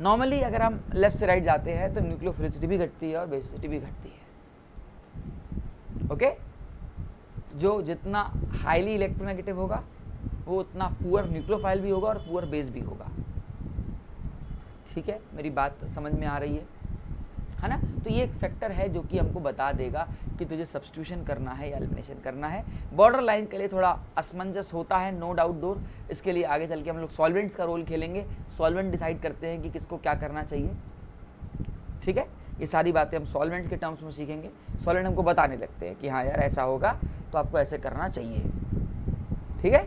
[SPEAKER 1] नॉर्मली अगर हम लेफ़्ट से राइट जाते हैं तो न्यूक्लियोफिलिसिटी भी घटती है और बेसिसिटी भी घटती है। ओके जो जितना हाईली इलेक्ट्रोनेगेटिव होगा, वो उतना पुअर न्यूक्लियोफाइल भी होगा और पुअर बेस भी होगा। ठीक है? मेरी बात समझ में आ रही है? है ना? तो ये एक फैक्टर है जो कि हमको बता देगा कि तुझे सब्सटीट्यूशन करना है या एलिमिनेशन करना है। बॉर्डर लाइन के लिए थोड़ा असमंजस होता है नो डाउट डोर इसके लिए आगे चल के हम लोग सॉल्वेंट्स का रोल खेलेंगे। सॉल्वेंट डिसाइड करते हैं कि किसको क्या करना चाहिए। ठीक है? ये सारी बातें हम सॉल्वेंट्स के टर्म्स में सीखेंगे। सॉल्वेंट हमको बताने लगते हैं कि हाँ यार, ऐसा होगा तो आपको ऐसे करना चाहिए। ठीक है?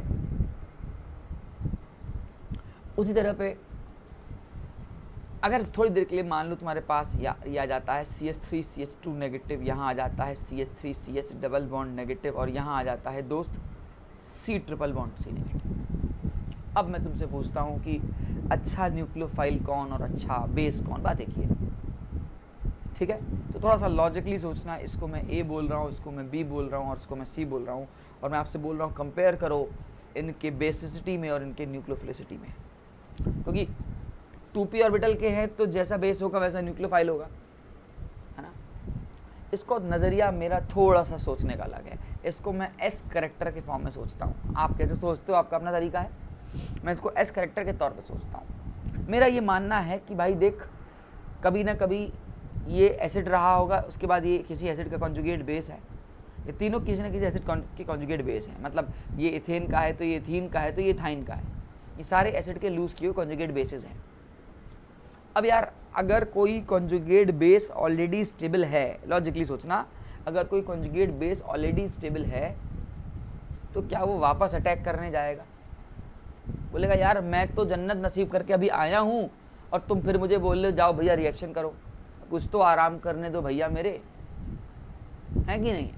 [SPEAKER 1] उसी तरह पे अगर थोड़ी देर के लिए मान लो तुम्हारे पास या, ये आ जाता है C H three C H two negative यहाँ आ जाता है C H three C H double bond negative और यहाँ आ जाता है दोस्त C triple bond C negative अब मैं तुमसे पूछता हूँ कि अच्छा न्यूक्लियोफाइल कौन और अच्छा बेस कौन? बात देखिए ठीक है? तो थोड़ा सा लॉजिकली सोचना, इसको मैं ए बोल रहा हूँ, इसको मैं बी बोल रहा हूँ और इसको मैं सी बोल रहा हूँ और मैं आपसे बोल रहा हूँ कंपेयर करो इनके बेसिसिटी में और इनके न्यूक्लियोफिलिसिटी में। क्योंकि टू पी ऑर्बिटल के हैं तो जैसा बेस होगा वैसा न्यूक्लियोफाइल होगा। है ना? इसको नज़रिया मेरा थोड़ा सा सोचने का अलग है। इसको मैं एस करेक्टर के फॉर्म में सोचता हूँ। आप कैसे सोचते हो? आपका अपना तरीका है। मैं इसको एस करेक्टर के तौर पर सोचता हूँ। मेरा ये मानना है कि भाई देख, कभी ना कभी ये एसिड रहा होगा, उसके बाद ये किसी एसिड का कॉन्जुगेट बेस है। ये तीनों किसी न किसी एसिड के कॉन्जुगेट बेस हैं। मतलब ये इथेन का है तो ये इथीन का है तो ये थाइन का है। ये सारे एसिड के लूज किए हुए कॉन्जुगेट बेसिस हैं। अब यार, अगर कोई कॉन्जुगेट बेस ऑलरेडी स्टेबल है लॉजिकली सोचना, अगर कोई कॉन्जुगेट बेस ऑलरेडी स्टेबल है तो क्या वो वापस अटैक करने जाएगा? बोलेगा, यार, मैं तो जन्नत नसीब करके अभी आया हूँ, और तुम फिर मुझे बोल जाओ भैया रिएक्शन करो। कुछ तो आराम करने दो भैया मेरे। है कि नहीं?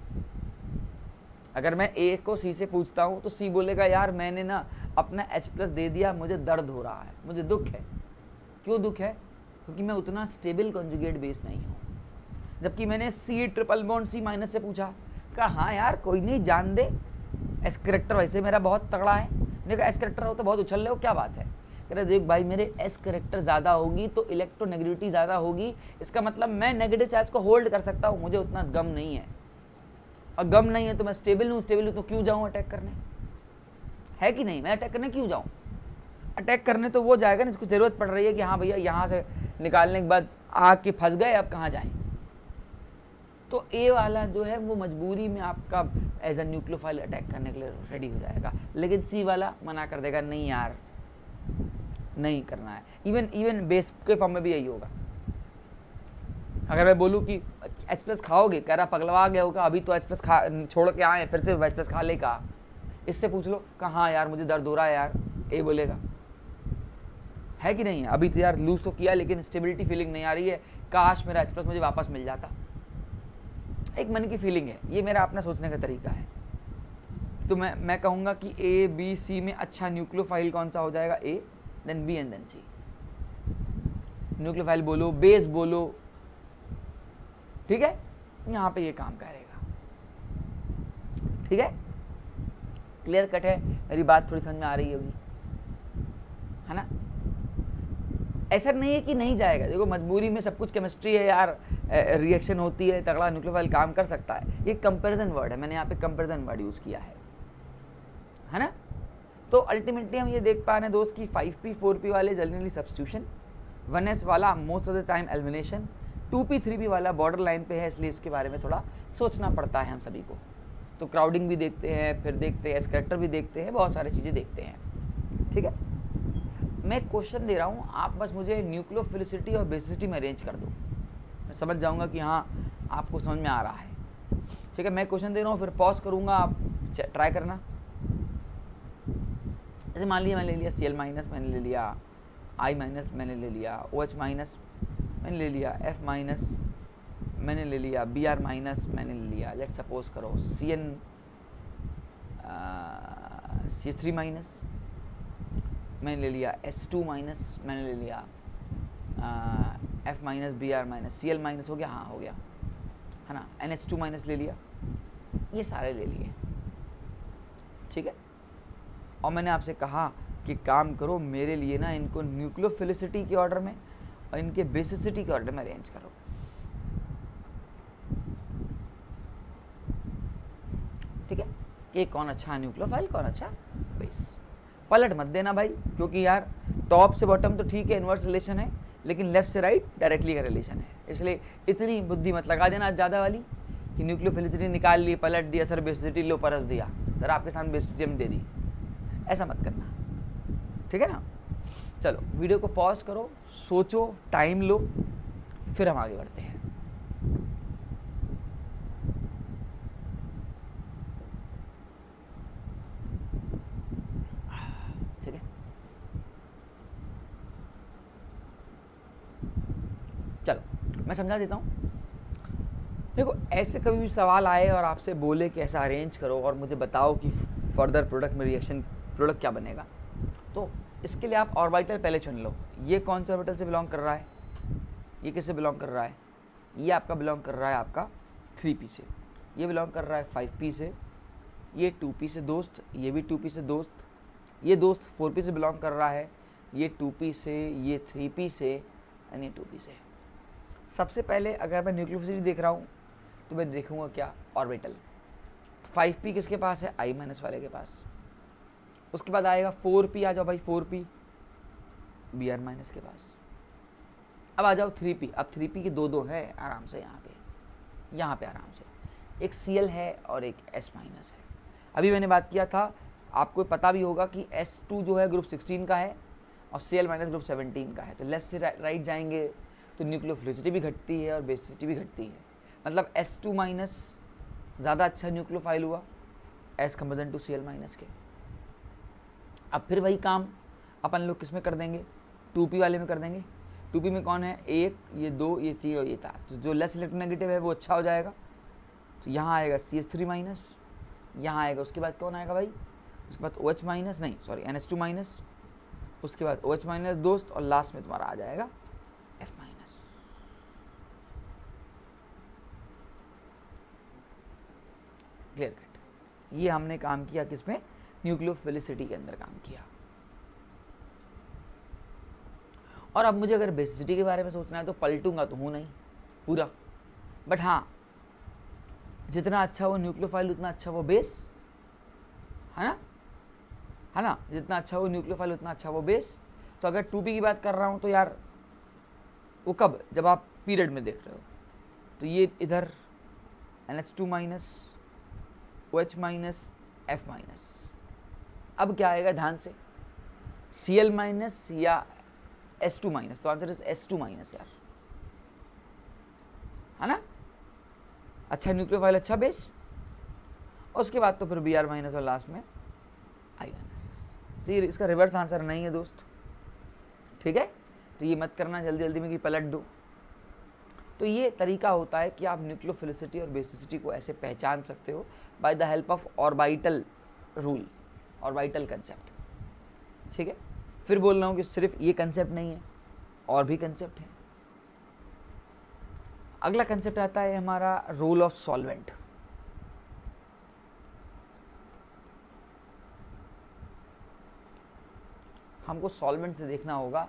[SPEAKER 1] अगर मैं ए को सी से पूछता हूँ तो सी बोलेगा, यार, मैंने ना अपना एच प्लस दे दिया, मुझे दर्द हो रहा है, मुझे दुख है। क्यों दुख है? क्योंकि मैं उतना स्टेबल कॉन्जुगेट बेस नहीं हूँ। जबकि मैंने C triple bond C minus से पूछा, कहा हाँ यार, कोई नहीं, जान दे। एस करेक्टर वैसे मेरा बहुत तगड़ा है। देखो एस करेक्टर हो तो बहुत उछल रहे हो, क्या बात है? कह रहे, देख भाई, मेरे एस करेक्टर ज़्यादा होगी तो इलेक्ट्रोनेगेटिविटी ज़्यादा होगी। इसका मतलब मैं नेगेटिव चार्ज को होल्ड कर सकता हूँ, मुझे उतना गम नहीं है। और गम नहीं है तो मैं स्टेबल हूँ स्टेबल हूँ तो क्यों जाऊँ अटैक करने? है कि नहीं? मैं अटैक करने क्यों जाऊँ? अटैक करने तो वो जाएगा ना, जिसको ज़रूरत पड़ रही है कि हाँ भैया यहाँ से निकालने के बाद आग के फंस गए, अब कहाँ जाएँ? तो ए वाला जो है, वो मजबूरी में आपका एज अ न्यूक्लियोफाइल अटैक करने के लिए रेडी हो जाएगा। लेकिन सी वाला मना कर देगा, नहीं यार, नहीं करना है। इवन इवन बेस के फॉर्म में भी यही होगा। अगर मैं बोलूँ कि एच प्लस खाओगे, कह रहा पगलवा गया होगा, अभी तो एच प्लस खा, छोड़ के आए, फिर से एच प्लस खा ले का। इससे पूछ लो, कहाँ यार, मुझे दर्द हो रहा है यार? ए बोलेगा। है कि नहीं है? अभी तो यार लूज तो किया, लेकिन स्टेबिलिटी फीलिंग नहीं आ रही है। काश मेरा एच प्लस मुझे वापस मिल जाता। एक मन की फीलिंग है। ये मेरा अपना सोचने का तरीका है। तो मैं मैं कहूँगा कि ए बी सी में अच्छा न्यूक्लियोफाइल कौन सा हो जाएगा? A then B and then C nucleophile बोलो बेस बोलो। ठीक है? यहाँ पे ये काम करेगा। ठीक है? क्लियर कट है। मेरी बात थोड़ी समझ में आ रही होगी। है ना? ऐसा नहीं है कि नहीं जाएगा। देखो, मजबूरी में सब कुछ केमिस्ट्री है यार। रिएक्शन होती है, तगड़ा न्यूक्लियोफाइल काम कर सकता है। ये कंपेरिजन वर्ड है। मैंने यहाँ पे कंपैरिजन वर्ड यूज़ किया है। है ना? तो अल्टीमेटली हम ये देख पा रहे हैं दोस्त कि फाइव पी फोर पी वाले जनरली सब्सटीट्यूशन एस वाला most of the time elimination two P three P वाला बॉर्डर लाइन पे है, इसलिए इसके बारे में थोड़ा सोचना पड़ता है हम सभी को। तो क्राउडिंग भी देखते हैं, फिर देखते हैं स्कैटर भी देखते हैं, बहुत सारी चीज़ें देखते हैं। ठीक है? मैं क्वेश्चन दे रहा हूँ, आप बस मुझे न्यूक्लियोफिलिसिटी और बेसिसिटी में अरेंज कर दो। मैं समझ जाऊँगा कि हाँ आपको समझ में आ रहा है। ठीक है, मैं क्वेश्चन दे रहा हूँ, फिर पॉज करूँगा, आप ट्राई करना। जैसे मान लिया, मैंने ले लिया सी एल माइनस मैंने ले लिया आई माइनस मैंने ले लिया ओ एच माइनस मैंने ले लिया एफ़ माइनस मैंने ले लिया बी आर माइनस मैंने ले लिया लेट सपोज़ करो C N C three minus मैंने ले लिया एस टू माइनस मैंने ले लिया F minus B R minus C L minus हो गया हाँ हो गया, है ना? एन एच टू माइनस ले लिया, ये सारे ले लिए, ठीक है? और मैंने आपसे कहा कि काम करो, मेरे लिए ना इनको न्यूक्लियोफिलिसिटी के ऑर्डर में और इनके बेसिसिटी के ऑर्डर में अरेंज करो। ठीक है? कि कौन अच्छा न्यूक्लियोफाइल कौन अच्छा? पलट मत देना भाई, क्योंकि यार टॉप से बॉटम तो ठीक है इन्वर्स रिलेशन है, लेकिन लेफ़्ट से राइट डायरेक्टली का रिलेशन है। इसलिए इतनी बुद्धि मत लगा देना ज़्यादा वाली। कि न्यूक्लियोफिलिसिटी निकाल ली, पलट दिया, सर बेसिसिटी लो परस दिया। सर आपके सामने बेसिसिटी हम दे दी। ऐसा मत करना। ठीक है ना? चलो वीडियो को पॉज करो, सोचो टाइम लो, फिर हम आगे बढ़ते हैं। मैं समझा देता हूँ। देखो, ऐसे कभी भी सवाल आए और आपसे बोले कि ऐसा अरेंज करो और मुझे बताओ कि फर्दर प्रोडक्ट में रिएक्शन प्रोडक्ट क्या बनेगा। तो इसके लिए आप ऑर्बिटल पहले चुन लो। ये कौन से ऑर्बिटल से बिलोंग कर रहा है? ये किससे बिलोंग कर रहा है? ये आपका बिलोंग कर रहा है आपका थ्री पी से। ये बिलोंग कर रहा है फाइव पी से। ये टू पी से दोस्त, ये भी टू पी से दोस्त। ये दोस्त फोर पी से बिलोंग कर रहा है। ये टू पी से, ये थ्री पी से एंड ये टू पी से। सबसे पहले अगर मैं न्यूक्लियोसिटी देख रहा हूँ तो मैं देखूँगा क्या? ऑर्बिटल फाइव पी किसके पास है? आई माइनस वाले के पास. उसके बाद आएगा फोर पी आ जाओ भाई four P B R minus के पास. अब आ जाओ थ्री पी अब थ्री पी के दो दो है आराम से यहाँ पे. यहाँ पे आराम से. एक सी एल है और एक एस माइनस है. अभी मैंने बात किया था, आपको पता भी होगा कि एस टू जो है ग्रुप सिक्सटीन का है और C L minus group seventeen का है. तो लेफ़्ट से राइट जाएँगे. तो न्यूक्लियोफिलिसिटी भी घटती है और बेसिसिटी भी घटती है। मतलब एस टू माइनस ज़्यादा अच्छा न्यूक्लियोफाइल हुआ S comparison to C L minus के अब फिर वही काम अपन लोग किसमें कर देंगे? टू पी वाले में कर देंगे। टू पी में कौन है? एक, ये दो, ये तीन और ये था तो जो लेस इलेक्ट्रोनेगेटिव है, वो अच्छा हो जाएगा। तो यहाँ आएगा सी एस थ्री माइनस यहाँ आएगा। उसके बाद कौन आएगा भाई? उसके बाद ओ एच माइनस नहीं sorry N H two minus उसके बाद ओ एच माइनस दोस्त और लास्ट में तुम्हारा आ जाएगा। क्लियर कट ये हमने काम किया किसमें? न्यूक्लियोफिलिसिटी के अंदर काम किया। और अब मुझे अगर बेसिसिटी के बारे में सोचना है तो पलटूँगा तो हूँ नहीं, पूरा। बट हाँ जितना अच्छा वो न्यूक्लियोफाइल उतना अच्छा वो बेस है ना? है ना? जितना अच्छा वो न्यूक्लियोफाइल उतना अच्छा वो बेस तो अगर टू की बात कर रहा हूँ तो यार, वो कब? जब आप पीरियड में देख रहे हो। तो ये इधर N H two minus O H minus F minus अब क्या आएगा ध्यान से? सी एल माइनस या एस टू माइनस तो answer is S two minus यार। है ना? अच्छा न्यूक्लियोफाइल अच्छा बेस और उसके बाद तो फिर बी आर माइनस और लास्ट में आई माइनस तो ये इसका रिवर्स आंसर नहीं है दोस्त। ठीक है? तो ये मत करना जल्दी जल्दी में कि पलट दो। तो ये तरीका होता है कि आप न्यूक्लियोफिलिसिटी और बेसिसिटी को ऐसे पहचान सकते हो by the help of orbital rule orbital concept ठीक है? फिर बोल रहा हूँ कि सिर्फ़ ये कंसेप्ट नहीं है, और भी कंसेप्ट है। अगला कंसेप्ट आता है हमारा रोल ऑफ़ सॉल्वेंट हमको सॉल्वेंट से देखना होगा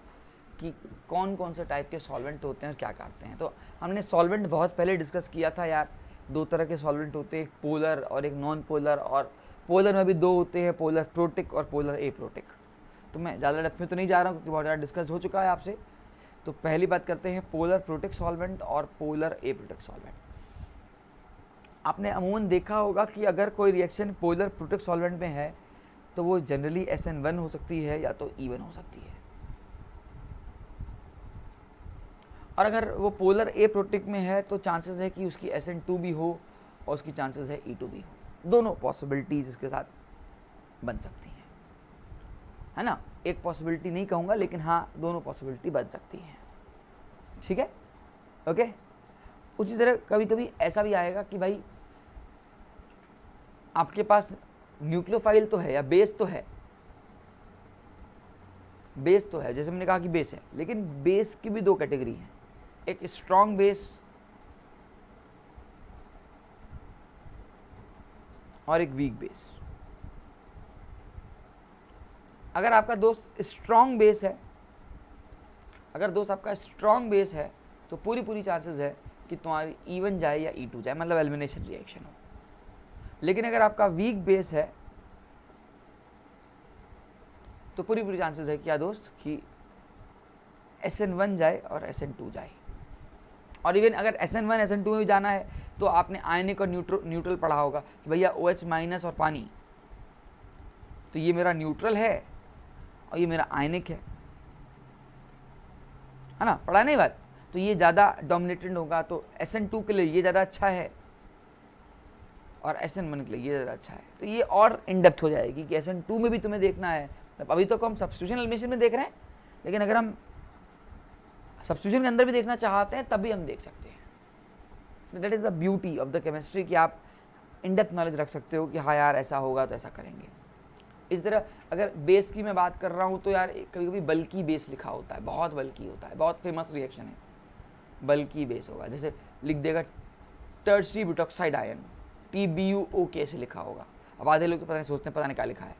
[SPEAKER 1] कि कौन कौन से टाइप के सॉल्वेंट होते हैं और क्या करते हैं। तो हमने सॉल्वेंट बहुत पहले डिस्कस किया था यार। दो तरह के सॉल्वेंट होते हैं, एक पोलर और एक नॉन पोलर और पोलर में भी दो होते हैं पोलर प्रोटिक और पोलर ए प्रोटिक तो मैं ज़्यादा डेप्थ में तो नहीं जा रहा हूँ क्योंकि बहुत ज़्यादा डिस्कस हो चुका है आपसे। तो पहली बात करते हैं पोलर प्रोटिक सॉल्वेंट और पोलर ए प्रोटिक सॉल्वेंट आपने अमूमन देखा होगा कि अगर कोई रिएक्शन पोलर प्रोटिक सॉल्वेंट में है तो वो जनरली एस एन वन हो सकती है या तो ई e वन हो सकती है। और अगर वो पोलर ए प्रोटिक में है तो चांसेस है कि उसकी एस एन टू भी हो और उसकी चांसेस है ई e टू भी हो। दोनों पॉसिबिलिटीज़ इसके साथ बन सकती हैं। है ना? एक पॉसिबिलिटी नहीं कहूँगा, लेकिन हाँ दोनों पॉसिबिलिटी बन सकती हैं। ठीक है? ओके उसी तरह कभी कभी ऐसा भी आएगा कि भाई, आपके पास न्यूक्लियोफाइल तो है या बेस तो है। बेस तो है, जैसे मैंने कहा कि बेस है, लेकिन बेस की भी दो कैटेगरी हैं। एक स्ट्रॉन्ग बेस और एक वीक बेस अगर आपका दोस्त स्ट्रॉन्ग बेस है, अगर दोस्त आपका स्ट्रॉन्ग बेस है तो पूरी पूरी चांसेस है कि तुम्हारी ईवन जाए या ई e टू जाए मतलब एलिमिनेशन रिएक्शन हो। लेकिन अगर आपका वीक बेस है तो पूरी पूरी चांसेस है क्या दोस्त कि एस एन वन जाए और एस एन टू जाए। और इवन अगर S N one S N two में भी जाना है तो आपने आयनिक और न्यूट्रल न्यूट्रल पढ़ा होगा कि भैया ओ एच माइनस और पानी। तो ये मेरा न्यूट्रल है और ये मेरा आयनिक है। है ना? पढ़ा नहीं बात? तो ये ज़्यादा डोमिनेटेड होगा तो एस एन टू के लिए ये ज़्यादा अच्छा है और एस एन वन के लिए ये ज़्यादा अच्छा है। तो ये और इनडेप्थ हो जाएगी कि एस एन टू में भी तुम्हें देखना है। अभी तो हम सब्सटीट्यूशन एलिमिनेशन में देख रहे हैं, लेकिन अगर हम सब्सटीट्यूशन के अंदर भी देखना चाहते हैं, तभी हम देख सकते हैं। That is the beauty of the chemistry कि आप इनडेप्थ नॉलेज रख सकते हो कि हाँ यार, ऐसा होगा तो ऐसा करेंगे। इस तरह, अगर बेस की मैं बात कर रहा हूँ तो यार कभी कभी बल्कि बेस लिखा होता है, बहुत बल्कि होता है, बहुत फ़ेमस रिएक्शन है। बल्कि बेस होगा, जैसे लिख देगा tertiary butoxide ion T B U O K से लिखा होगा। अब आधे लोग तो पता नहीं सोचते हैं पता नहीं क्या लिखा है।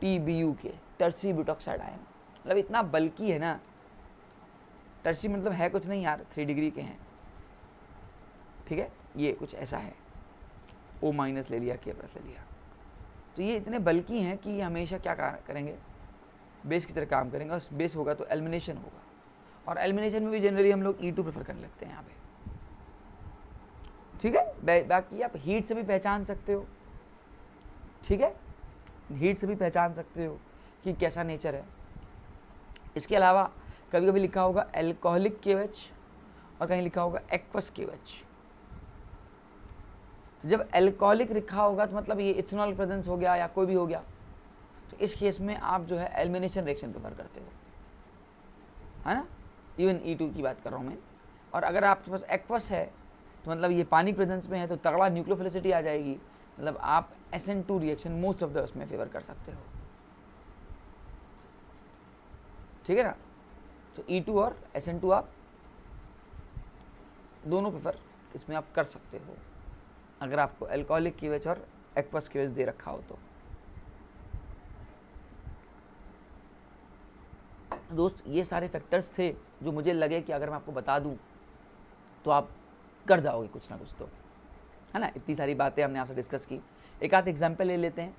[SPEAKER 1] टी बी यू के टर्सी बुटॉक्साइड आयन मतलब इतना बल्कि है ना टर्सी मतलब है कुछ नहीं यार थ्री डिग्री के हैं। ठीक है? ये कुछ ऐसा है। ओ माइनस ले लिया के प्लस ले लिया। तो ये इतने बल्कि हैं कि ये हमेशा क्या करेंगे? बेस की तरह काम करेंगे। और बेस होगा तो एलिमिनेशन होगा। और एलिमिनेशन में भी जनरली हम लोग ई टू प्रेफर करने लगते हैं यहाँ पे। ठीक है? बाकी आप हीट से भी पहचान सकते हो। ठीक है? हीट से भी पहचान सकते हो कि कैसा नेचर है। इसके अलावा कभी कभी लिखा होगा एल्कोहलिक केवच और कहीं लिखा होगा एक्वस केवच तो जब एल्कोहलिक लिखा होगा तो मतलब ये इथेनॉल प्रेजेंस हो गया या कोई भी हो गया तो इस केस में आप जो है एलिमिनेशन रिएक्शन प्रेफर करते हो। है ना? इवन ई टू की बात कर रहा हूँ मैं। और अगर आपके पास एक्वस है तो मतलब ये पानी प्रेजेंस में है तो तगड़ा न्यूक्लियोफिलिसिटी आ जाएगी। मतलब आप S N two reaction most of the उसमें फेवर कर सकते हो। ठीक है ना? तो ई e टू और एस एन टू आप दोनों प्रेफर इसमें आप कर सकते हो। अगर आपको एल्कोहलिक कीवेज और एक्वस कीवेज दे रखा हो तो। दोस्त, ये सारे फैक्टर्स थे जो मुझे लगे कि अगर मैं आपको बता दूँ तो आप कर जाओगे कुछ ना कुछ तो। है ना? इतनी सारी बातें हमने आपसे डिस्कस की। एक आध एग्ज़ाम्पल ले लेते हैं।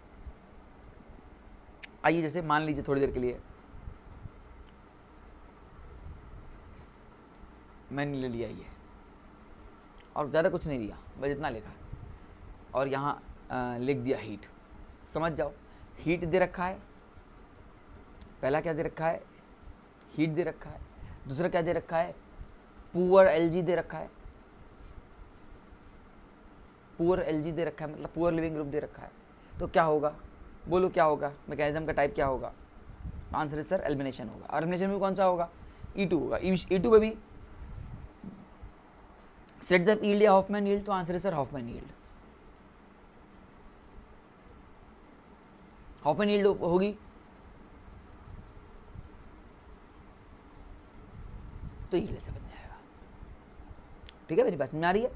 [SPEAKER 1] आइए जैसे मान लीजिए थोड़ी देर के लिए। मैंने ले लिया ये। और ज़्यादा कुछ नहीं दिया, बस इतना लिखा। और यहाँ लिख दिया हीट समझ जाओ हीट दे रखा है। पहला क्या दे रखा है? हीट दे रखा है। दूसरा क्या दे रखा है? पुअर एलजी दे रखा है। पुअर एल दे रखा है मतलब पुअर लिविंग ग्रुप दे रखा है। तो क्या होगा? बोलो क्या होगा? मैकेनिज्म का टाइप क्या होगा? आंसर इज़ सर एलिमिनेशन होगा। एलिमिनेशन में कौन सा होगा? ई e टू होगा। ई e टू में भी सेट जब ईल्ड या हॉफमैन ईल्ड तो answer is sir Hofmann yield Hofmann yield होगी। तो ईल्ड से बन जाएगा ठीक है, मेरी बात समझ आ रही है?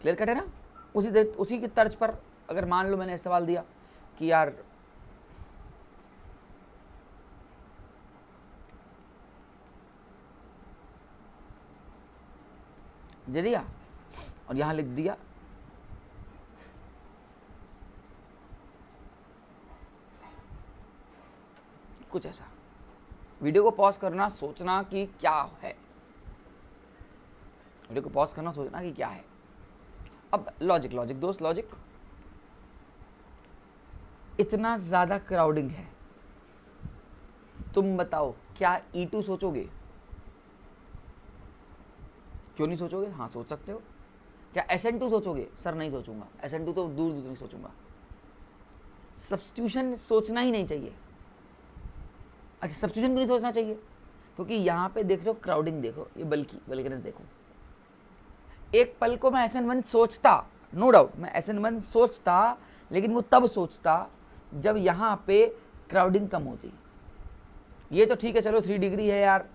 [SPEAKER 1] क्लियर कट है ना? उसी उसी की तर्ज पर अगर मान लो मैंने सवाल दिया कि यार दिया और यहाँ लिख दिया। कुछ ऐसा। वीडियो को पॉज करना, सोचना कि क्या है। वीडियो को पॉज करना, सोचना कि क्या है। अब लॉजिक लॉजिक दोस्त लॉजिक इतना ज़्यादा क्राउडिंग है। तुम बताओ, क्या ई e टू सोचोगे? क्यों नहीं सोचोगे? हाँ सोच सकते हो। क्या एस एन टू सोचोगे? सर, नहीं सोचूँगा। एस एन टू तो दूर दूर नहीं सोचूँगा। सब्सटीट्यूशन सोचना ही नहीं चाहिए। अच्छा सब्सटीट्यूशन क्यों नहीं सोचना चाहिए? क्योंकि यहाँ पे देख रहे हो क्राउडिंग देखो, ये बल्कि बल्कनेस देखो। एक पल को मैं एस एन वन सोचता नो डाउट मैं एस एन वन सोचता, लेकिन वो तब सोचता, जब यहाँ पे क्राउडिंग कम होती। ये तो ठीक है, चलो थ्री डिग्री है यार।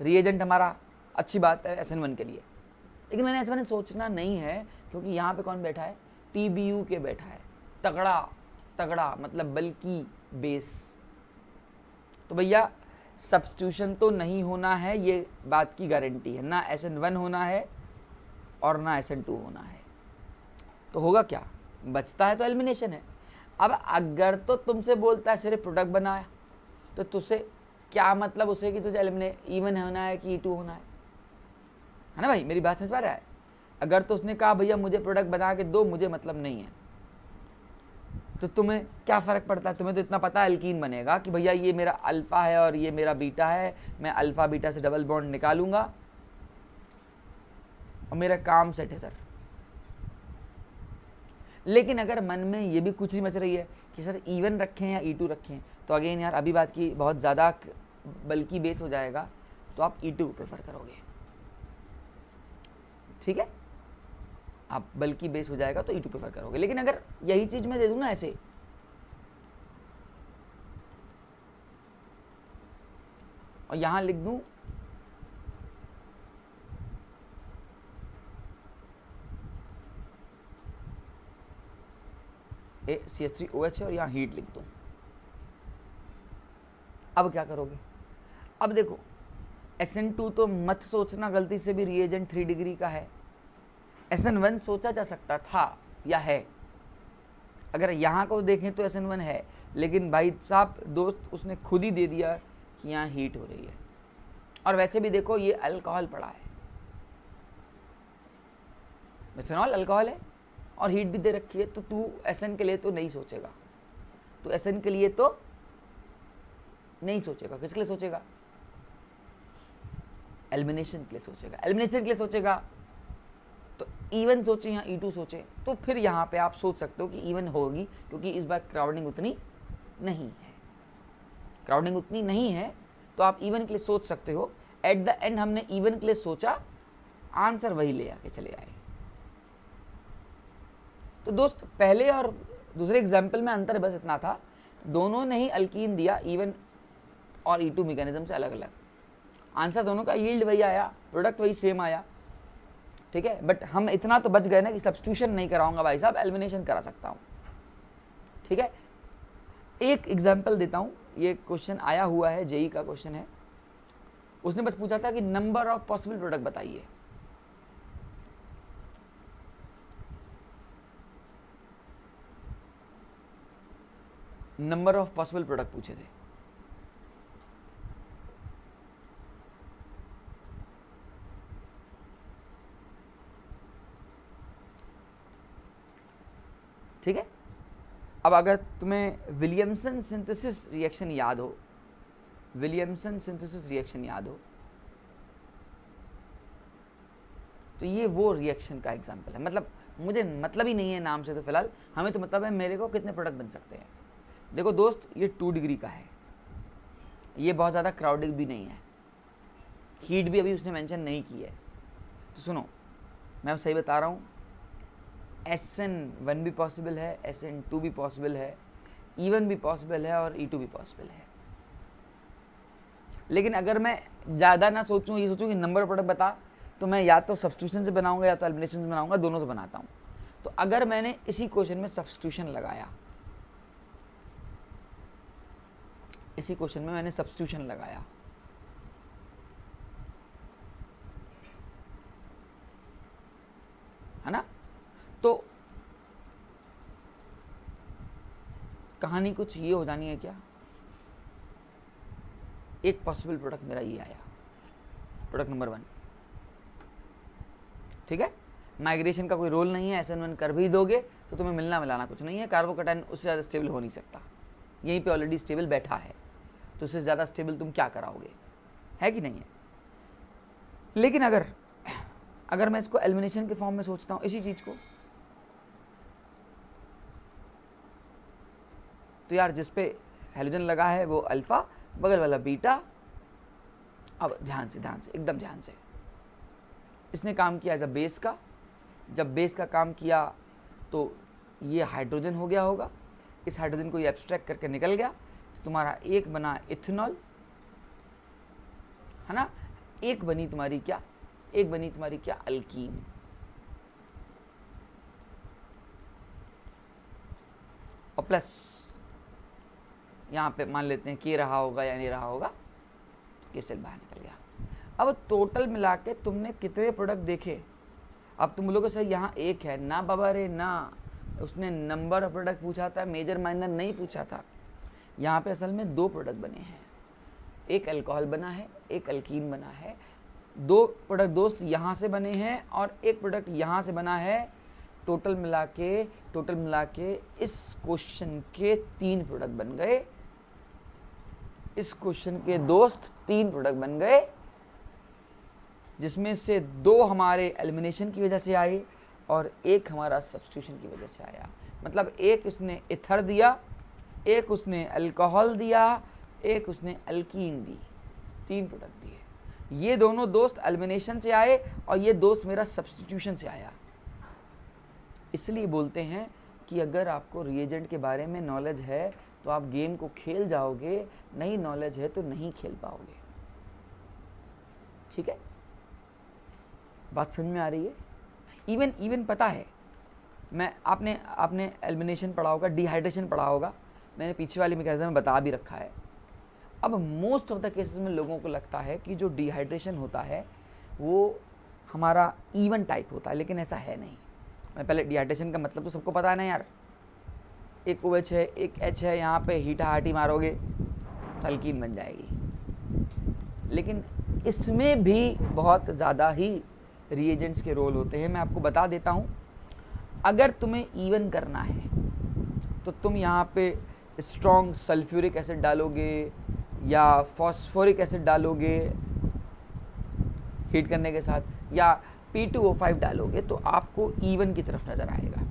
[SPEAKER 1] रिएजेंट हमारा। अच्छी बात है एस एन वन के लिए। लेकिन मैंने ऐसा मैंने सोचना नहीं है, क्योंकि यहाँ पे कौन बैठा है? टी बी यू के बैठा है। तगड़ा तगड़ा मतलब बल्कि बेस तो भैया सब्सटीट्यूशन तो नहीं होना है, ये बात की गारंटी है। ना एस एन वन होना है और ना एस एन टू होना है। तो होगा क्या? बचता है तो एलिमिनेशन है। अब अगर तो तुमसे बोलता है सिर्फ़ प्रोडक्ट बनाया तो तुझसे क्या मतलब उसे कि तुझे एलिमिने इवन होना है कि ई टू होना है? है ना भाई? मेरी बात समझ पा रहा है? अगर तो उसने कहा, भैया, मुझे प्रोडक्ट बना के दो, मुझे मतलब नहीं है। तो तुम्हें क्या फ़र्क पड़ता है? तुम्हें तो इतना पता है अल्कीन बनेगा कि भैया, ये मेरा अल्फ़ा है और ये मेरा बीटा है, मैं अल्फ़ा बीटा से डबल बॉन्ड निकालूँगा। और मेरा काम सेट है सर लेकिन अगर मन में ये भी कुछ नहीं मच रही है कि, सर इवन रखें या ई e टू रखें तो अगेन यार, अभी बात की बहुत ज़्यादा बल्कि बेस हो जाएगा तो आप ई टू प्रेफर करोगे। ठीक है? आप बल्कि बेस हो जाएगा तो ई टू प्रेफर करोगे। लेकिन अगर यही चीज़ मैं दे दूँ ना ऐसे, और यहाँ लिख दूँ, A C S three O H है और यहाँ हीट लिख दूँ। अब क्या करोगे? अब देखो एस एन टू तो मत सोचना गलती से भी रिएजेंट थ्री डिग्री का है। एस एन वन सोचा जा सकता था या है। अगर यहाँ को देखें तो एस एन वन है, लेकिन भाई साहब दोस्त उसने खुद ही दे दिया कि यहाँ हीट हो रही है। और वैसे भी देखो ये अल्कोहल पड़ा है। मिथेनॉल अल्कोहल है और हीट भी दे रखी है तो तू एस एन के लिए तो नहीं सोचेगा। तो एस एन के लिए तो नहीं सोचेगा। किसके लिए सोचेगा? एलिमिनेशन के लिए सोचेगा। एलिमिनेशन के लिए सोचेगा तो इवन सोचे या ई टू सोचे तो फिर यहाँ पे आप सोच सकते हो कि इवन होगी, क्योंकि इस बार क्राउडिंग उतनी नहीं है। क्राउडिंग उतनी नहीं है तो आप इवन के लिए सोच सकते हो। एट द एंड हमने इवन के लिए सोचा आंसर वही ले आके चले आए। तो दोस्त, पहले और दूसरे एग्ज़ाम्पल में अंतर बस इतना था। दोनों ने ही अल्कीन दिया इवन और ई टू मैकेनिज्म से अलग अलग आंसर दोनों का यील्ड वही आया प्रोडक्ट वही सेम आया। ठीक है? बट हम इतना तो बच गए ना कि सब्सटीट्यूशन नहीं कराऊँगा भाई साहब एलिमिनेशन करा सकता हूँ। ठीक है? एक एग्ज़ाम्पल देता हूँ। ये क्वेश्चन आया हुआ है जेई का क्वेश्चन है। उसने बस पूछा था कि नंबर ऑफ़ पॉसिबल प्रोडक्ट बताइए। नंबर ऑफ़ पॉसिबल प्रोडक्ट पूछे थे। ठीक है? अब अगर तुम्हें विलियमसन सिंथेसिस रिएक्शन याद हो, विलियमसन सिंथेसिस रिएक्शन याद हो तो ये वो रिएक्शन का एग्ज़ाम्पल है। मतलब मुझे मतलब ही नहीं है नाम से तो फ़िलहाल। हमें तो मतलब है मेरे को कितने प्रोडक्ट बन सकते हैं। देखो दोस्त, ये टू डिग्री का है। ये बहुत ज़्यादा क्राउडेड भी नहीं है। हीट भी अभी उसने मेंशन नहीं की है। तो सुनो, मैं सही बता रहा हूँ। एस एन वन भी पॉसिबल है एस एन टू भी पॉसिबल है ई वन भी पॉसिबल है और ई e टू भी पॉसिबल है। लेकिन अगर मैं ज़्यादा ना सोचूं, ये सोचूं कि नंबर प्रोडक्ट बता तो मैं या तो सब्सटीट्यूशन से बनाऊँगा या तो एलिमिनेशन से बनाऊँगा, दोनों से बनाता हूँ। तो अगर मैंने इसी क्वेश्चन में सब्सटीट्यूशन लगाया, इसी क्वेश्चन में मैंने सब्सटीट्यूशन लगाया, है ना तो कहानी कुछ ये हो जानी है क्या? एक पॉसिबल प्रोडक्ट मेरा ये आया। प्रोडक्ट नंबर वन ठीक है? माइग्रेशन का कोई रोल नहीं है एस एन कर भी दोगे तो तुम्हें मिलना मिलाना कुछ नहीं है। कार्बोकटाइन उससे ज़्यादा स्टेबल हो नहीं सकता। यहीं पे ऑलरेडी स्टेबल बैठा है। तो उससे ज़्यादा स्टेबल तुम क्या कराओगे? है कि नहीं है? लेकिन अगर अगर मैं इसको एलिमिनेशन के फॉर्म में सोचता हूँ, इसी चीज़ को तो यार जिस पे हेलोजन लगा है वो अल्फ़ा बगल वाला बीटा अब ध्यान से ध्यान से, एकदम ध्यान से। इसने काम किया एज अ बेस का। जब बेस का काम किया तो ये हाइड्रोजन हो गया होगा। इस हाइड्रोजन को ये एब्स्ट्रैक्ट करके निकल गया। तुम्हारा एक बना इथेनॉल है ना? एक बनी तुम्हारी क्या? एक बनी तुम्हारी क्या? अल्कीन और प्लस यहाँ पे मान लेते हैं कि रहा होगा या नहीं रहा होगा तो ये सेल बाहर निकल गया। अब टोटल मिला के तुमने कितने प्रोडक्ट देखे? अब तुम लोगों से यहाँ एक है, ना बाबा रे, ना। उसने नंबर ऑफ़ प्रोडक्ट पूछा था मेजर माइनर नहीं पूछा था। यहाँ पे असल में दो प्रोडक्ट बने हैं। एक अल्कोहल बना है, एक अल्कीन बना है। दो प्रोडक्ट दोस्त यहाँ से बने हैं और एक प्रोडक्ट यहाँ से बना है। टोटल मिला के टोटल मिला के इस क्वेश्चन के तीन प्रोडक्ट बन गए। इस क्वेश्चन के दोस्त तीन प्रोडक्ट बन गए, जिसमें से दो हमारे एलिमिनेशन की वजह से आए और एक हमारा सब्सटीट्यूशन की वजह से आया। मतलब एक उसने इथर दिया, एक उसने अल्कोहल दिया, एक उसने अल्कीन दी। तीन प्रोडक्ट दिए। ये दोनों दोस्त एलिमिनेशन से आए और ये दोस्त मेरा सब्सटीट्यूशन से आया। इसलिए बोलते हैं कि अगर आपको रिएजेंट के बारे में नॉलेज है तो आप गेम को खेल जाओगे नहीं नॉलेज है तो नहीं खेल पाओगे। ठीक है? बात समझ में आ रही है? इवन इवन पता है, मैं, आपने आपने एलिमिनेशन पढ़ा होगा डिहाइड्रेशन पढ़ा होगा, मैंने पीछे वाली मैकेजम में बता भी रखा है। अब मोस्ट ऑफ़ द केसेस में लोगों को लगता है कि जो डिहाइड्रेशन होता है, वो हमारा इवन टाइप होता है, लेकिन ऐसा है नहीं। मैं पहले डिहाइड्रेशन का मतलब तो सबको पता है ना यार। एक ओ एच है, एक एच है, यहाँ पे हीटा हाटी मारोगे तो अल्कीन बन जाएगी। लेकिन इसमें भी बहुत ज़्यादा ही रिएजेंट्स के रोल होते हैं। मैं आपको बता देता हूँ, अगर तुम्हें इवन करना है तो तुम यहाँ पे स्ट्रॉन्ग सल्फ्यूरिक एसिड डालोगे या फॉस्फोरिक एसिड डालोगे हीट करने के साथ, या P2O5 डालोगे तो आपको ईवन की तरफ़ नज़र आएगा।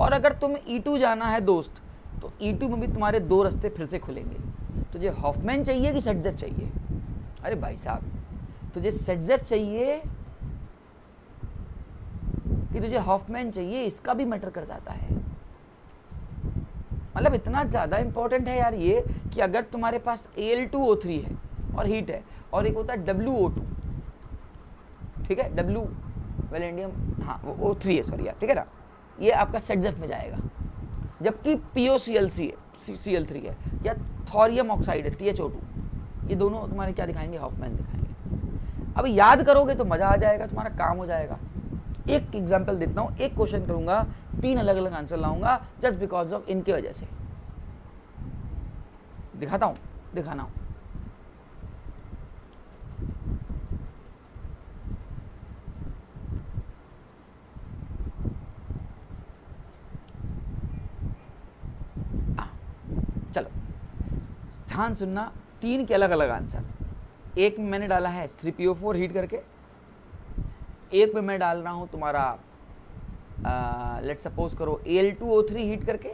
[SPEAKER 1] और अगर तुम E2 जाना है दोस्त तो E2 में भी तुम्हारे दो रास्ते फिर से खुलेंगे। तुझे हॉफमैन चाहिए कि सेटजेफ चाहिए? अरे भाई साहब, तुझे सेटजेफ चाहिए कि तुझे हॉफमैन चाहिए, इसका भी मैटर कर जाता है। मतलब इतना ज़्यादा इंपॉर्टेंट है यार ये कि अगर तुम्हारे पास Al2O3 है और हीट है, और एक होता है डब्ल्यू ओ टू ठीक है? W वेलेंडियम हाँ वो ओ थ्री है सॉरी यार, ठीक है ना? ये आपका सेटजेफ में जाएगा। जबकि POCl3 है Cl3 है, या थॉरियम ऑक्साइड है THO2 ये दोनों तुम्हारे क्या दिखाएँगे? हॉफमैन दिखाएँगे। अब याद करोगे तो मज़ा आ जाएगा, तुम्हारा काम हो जाएगा। एक एग्ज़ाम्पल देता हूँ, एक क्वेश्चन करूँगा, तीन अलग अलग आंसर लाऊँगा जस्ट बिकॉज़ ऑफ़ इनके वजह से। दिखाता हूँ, दिखाना हूँ चलो ध्यान सुनना तीन के अलग अलग आंसर एक में मैंने डाला है three P O four heat करके. एक में मैं डाल रहा हूँ तुम्हारा लेट सपोज़ करो L two O three heat करके.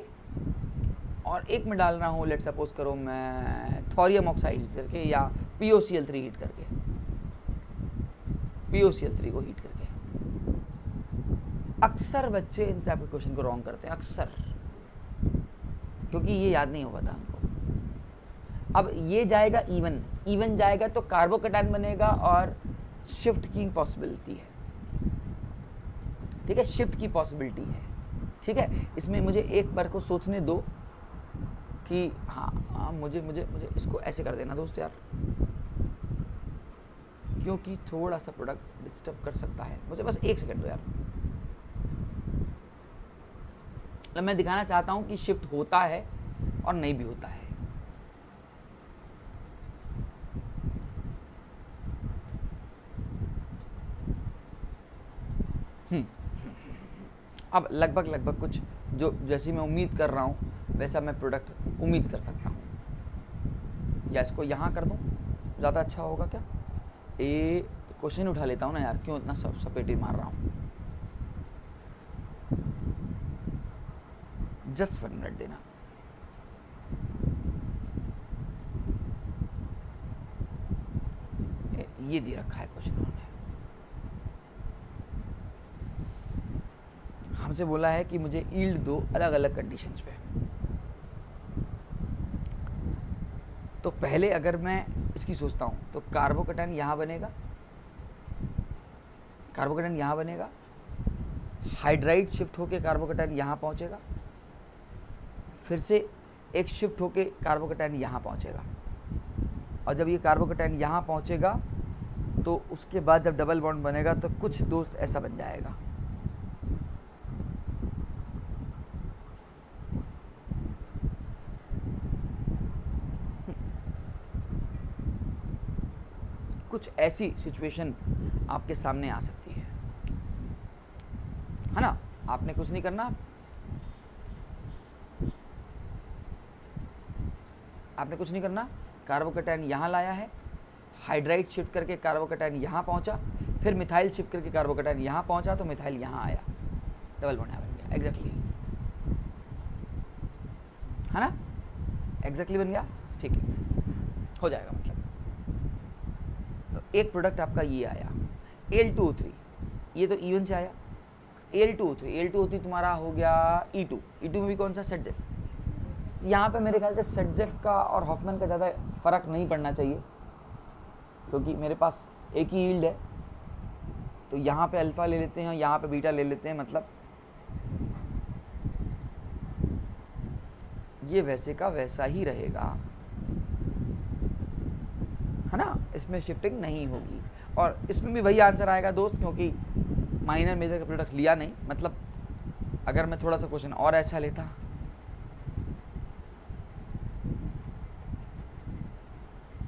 [SPEAKER 1] और एक में डाल रहा हूँ लेट सपोज़ करो मैं थोरियम ऑक्साइड हीट करके या P O C L three heat करके. P O C L three को हीट करके. अक्सर बच्चे इन के क्वेश्चन को रॉन्ग करते हैं, अक्सर. क्योंकि ये याद नहीं था हमको अब ये जाएगा इवन इवन जाएगा तो कार्बोकटाइन बनेगा और शिफ्ट की पॉसिबिलिटी है। ठीक है? शिफ्ट की पॉसिबिलिटी है। ठीक है? इसमें मुझे एक बार को सोचने दो कि हाँ हाँ मुझे मुझे मुझे इसको ऐसे कर देना दोस्त यार। क्योंकि थोड़ा सा प्रोडक्ट डिस्टर्ब कर सकता है। मुझे बस एक सेकंड दो यार। मैं दिखाना चाहता हूँ कि शिफ्ट होता है और नहीं भी होता है। अब लगभग लगभग कुछ जो, जैसी मैं उम्मीद कर रहा हूँ, वैसा मैं प्रोडक्ट उम्मीद कर सकता हूँ। या इसको यहाँ कर दूँ? ज़्यादा अच्छा होगा क्या? ए क्वेश्चन उठा लेता हूँ ना यार, क्यों इतना सब सपेटी मार रहा हूँ? जस्ट वन मिनट देना। ये दे रखा है क्वेश्चन उन्होंने। हमसे बोला है कि मुझे ईल्ड दो अलग अलग कंडीशंस पे। तो पहले अगर मैं इसकी सोचता हूँ तो कार्बोकटन यहाँ बनेगा। कार्बोकटन यहाँ बनेगा। हाइड्राइड शिफ्ट होके कार्बोकटन यहाँ पहुँचेगा। फिर से एक शिफ्ट होके कार्बोकटन यहाँ पहुँचेगा। और जब ये कार्बोकटन यहाँ पहुँचेगा तो उसके बाद जब डबल बॉन्ड बनेगा तो कुछ दोस्त ऐसा बन जाएगा। कुछ ऐसी सिचुएशन आपके सामने आ सकती है। है ना? आपने कुछ नहीं करना। आपने कुछ नहीं करना। कार्बोकटाइन यहाँ लाया है। हाइड्राइड शिफ्ट करके कार्बोकटाइन यहाँ पहुँचा। फिर मिथाइल शिफ्ट करके कार्बोकटाइन यहाँ पहुँचा तो मिथाइल यहाँ आया। डबल बॉन्ड बन गया। एग्जैक्टली है ना? एग्जैक्टली बन गया। ठीक है। हो जाएगा मतलब। एक प्रोडक्ट आपका ये आया एल टू ओ थ्री ये तो ईवन से आया L two O three L two O three तुम्हारा हो गया ई टू ई टू में भी कौन सा? सेटजेफ यहाँ पे मेरे ख्याल से सेटजेफ का और हॉफमैन का ज़्यादा फ़र्क नहीं पड़ना चाहिए, क्योंकि मेरे पास एक ही ईल्ड है। तो यहाँ पे अल्फ़ा ले लेते हैं यहाँ पे बीटा ले लेते हैं मतलब ये वैसे का वैसा ही रहेगा। है ना? इसमें शिफ्टिंग नहीं होगी। और इसमें भी वही आंसर आएगा दोस्त, क्योंकि माइनर मेजर का प्रोडक्ट लिया नहीं। मतलब अगर मैं थोड़ा सा क्वेश्चन और अच्छा लेता।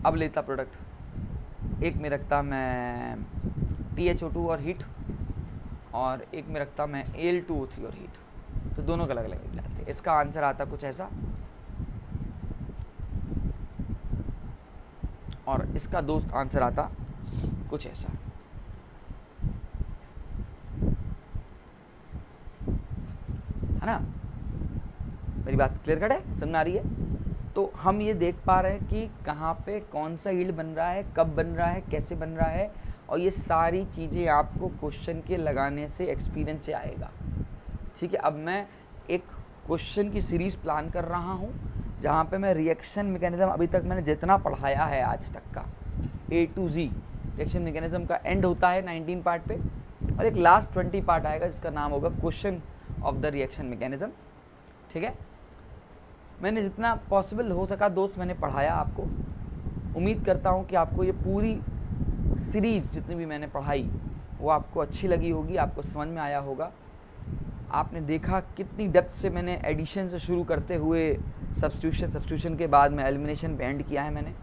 [SPEAKER 1] अब लेता प्रोडक्ट एक में रखता मैं टी एच ओ टू और हीट और एक में रखता मैं एल टू ओ थ्री और हीट तो दोनों का अलग अलग लाते इसका आंसर आता कुछ ऐसा। और इसका दोस्त आंसर आता कुछ ऐसा। है ना? मेरी बात क्लियर कट है? समझ आ रही है? तो हम ये देख पा रहे हैं कि कहाँ पे कौन सा ईल्ड बन रहा है, कब बन रहा है, कैसे बन रहा है, और ये सारी चीज़ें आपको क्वेश्चन के लगाने से एक्सपीरियंस से आएगा। ठीक है, अब मैं एक क्वेश्चन की सीरीज़ प्लान कर रहा हूँ। जहाँ पे मैं रिएक्शन मैकेनिज्म अभी तक मैंने जितना पढ़ाया है आज तक का A to Z reaction mechanism का एंड होता है 19 पार्ट पे और एक लास्ट 20 पार्ट आएगा जिसका नाम होगा question of the reaction mechanism ठीक है? मैंने जितना पॉसिबल हो सका दोस्त मैंने पढ़ाया आपको। उम्मीद करता हूँ कि आपको ये पूरी सीरीज़ जितनी भी मैंने पढ़ाई, वो आपको अच्छी लगी होगी, आपको समझ में आया होगा। आपने देखा कितनी डेप्थ से मैंने एडिशन से शुरू करते हुए सब्सटीट्यूशन सब्सटीट्यूशन के बाद में एलिमिनेशन पे एंड किया है मैंने।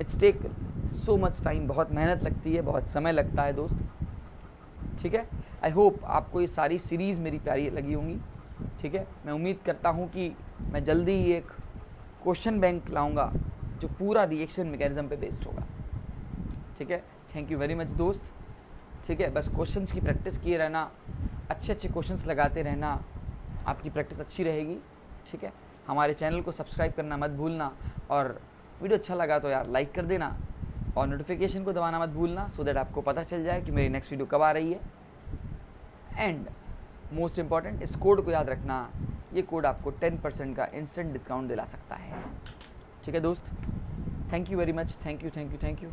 [SPEAKER 1] It's take so much time बहुत मेहनत लगती है, बहुत समय लगता है दोस्त। ठीक है? आई होप आपको ये सारी सीरीज़ मेरी प्यारी लगी होंगी। ठीक है? मैं उम्मीद करता हूँ कि मैं जल्दी ही एक क्वेश्चन बैंक लाऊँगा, जो पूरा रिएक्शन मैकेनिज्म पे बेस्ड होगा। ठीक है? थैंक यू वेरी मच दोस्त। ठीक है? बस क्वेश्चंस की प्रैक्टिस किए रहना, अच्छे अच्छे क्वेश्चंस लगाते रहना, आपकी प्रैक्टिस अच्छी रहेगी, ठीक है? हमारे चैनल को सब्सक्राइब करना मत भूलना और वीडियो अच्छा लगा तो यार लाइक कर देना और नोटिफिकेशन को दबाना मत भूलना सो दैट आपको पता चल जाए कि मेरी नेक्स्ट वीडियो कब आ रही है। एंड मोस्ट इंपॉर्टेंट इस कोड को याद रखना, ये कोड आपको 10 परसेंट का इंस्टेंट डिस्काउंट दिला सकता है। ठीक है दोस्त? Thank you very much thank you thank you thank you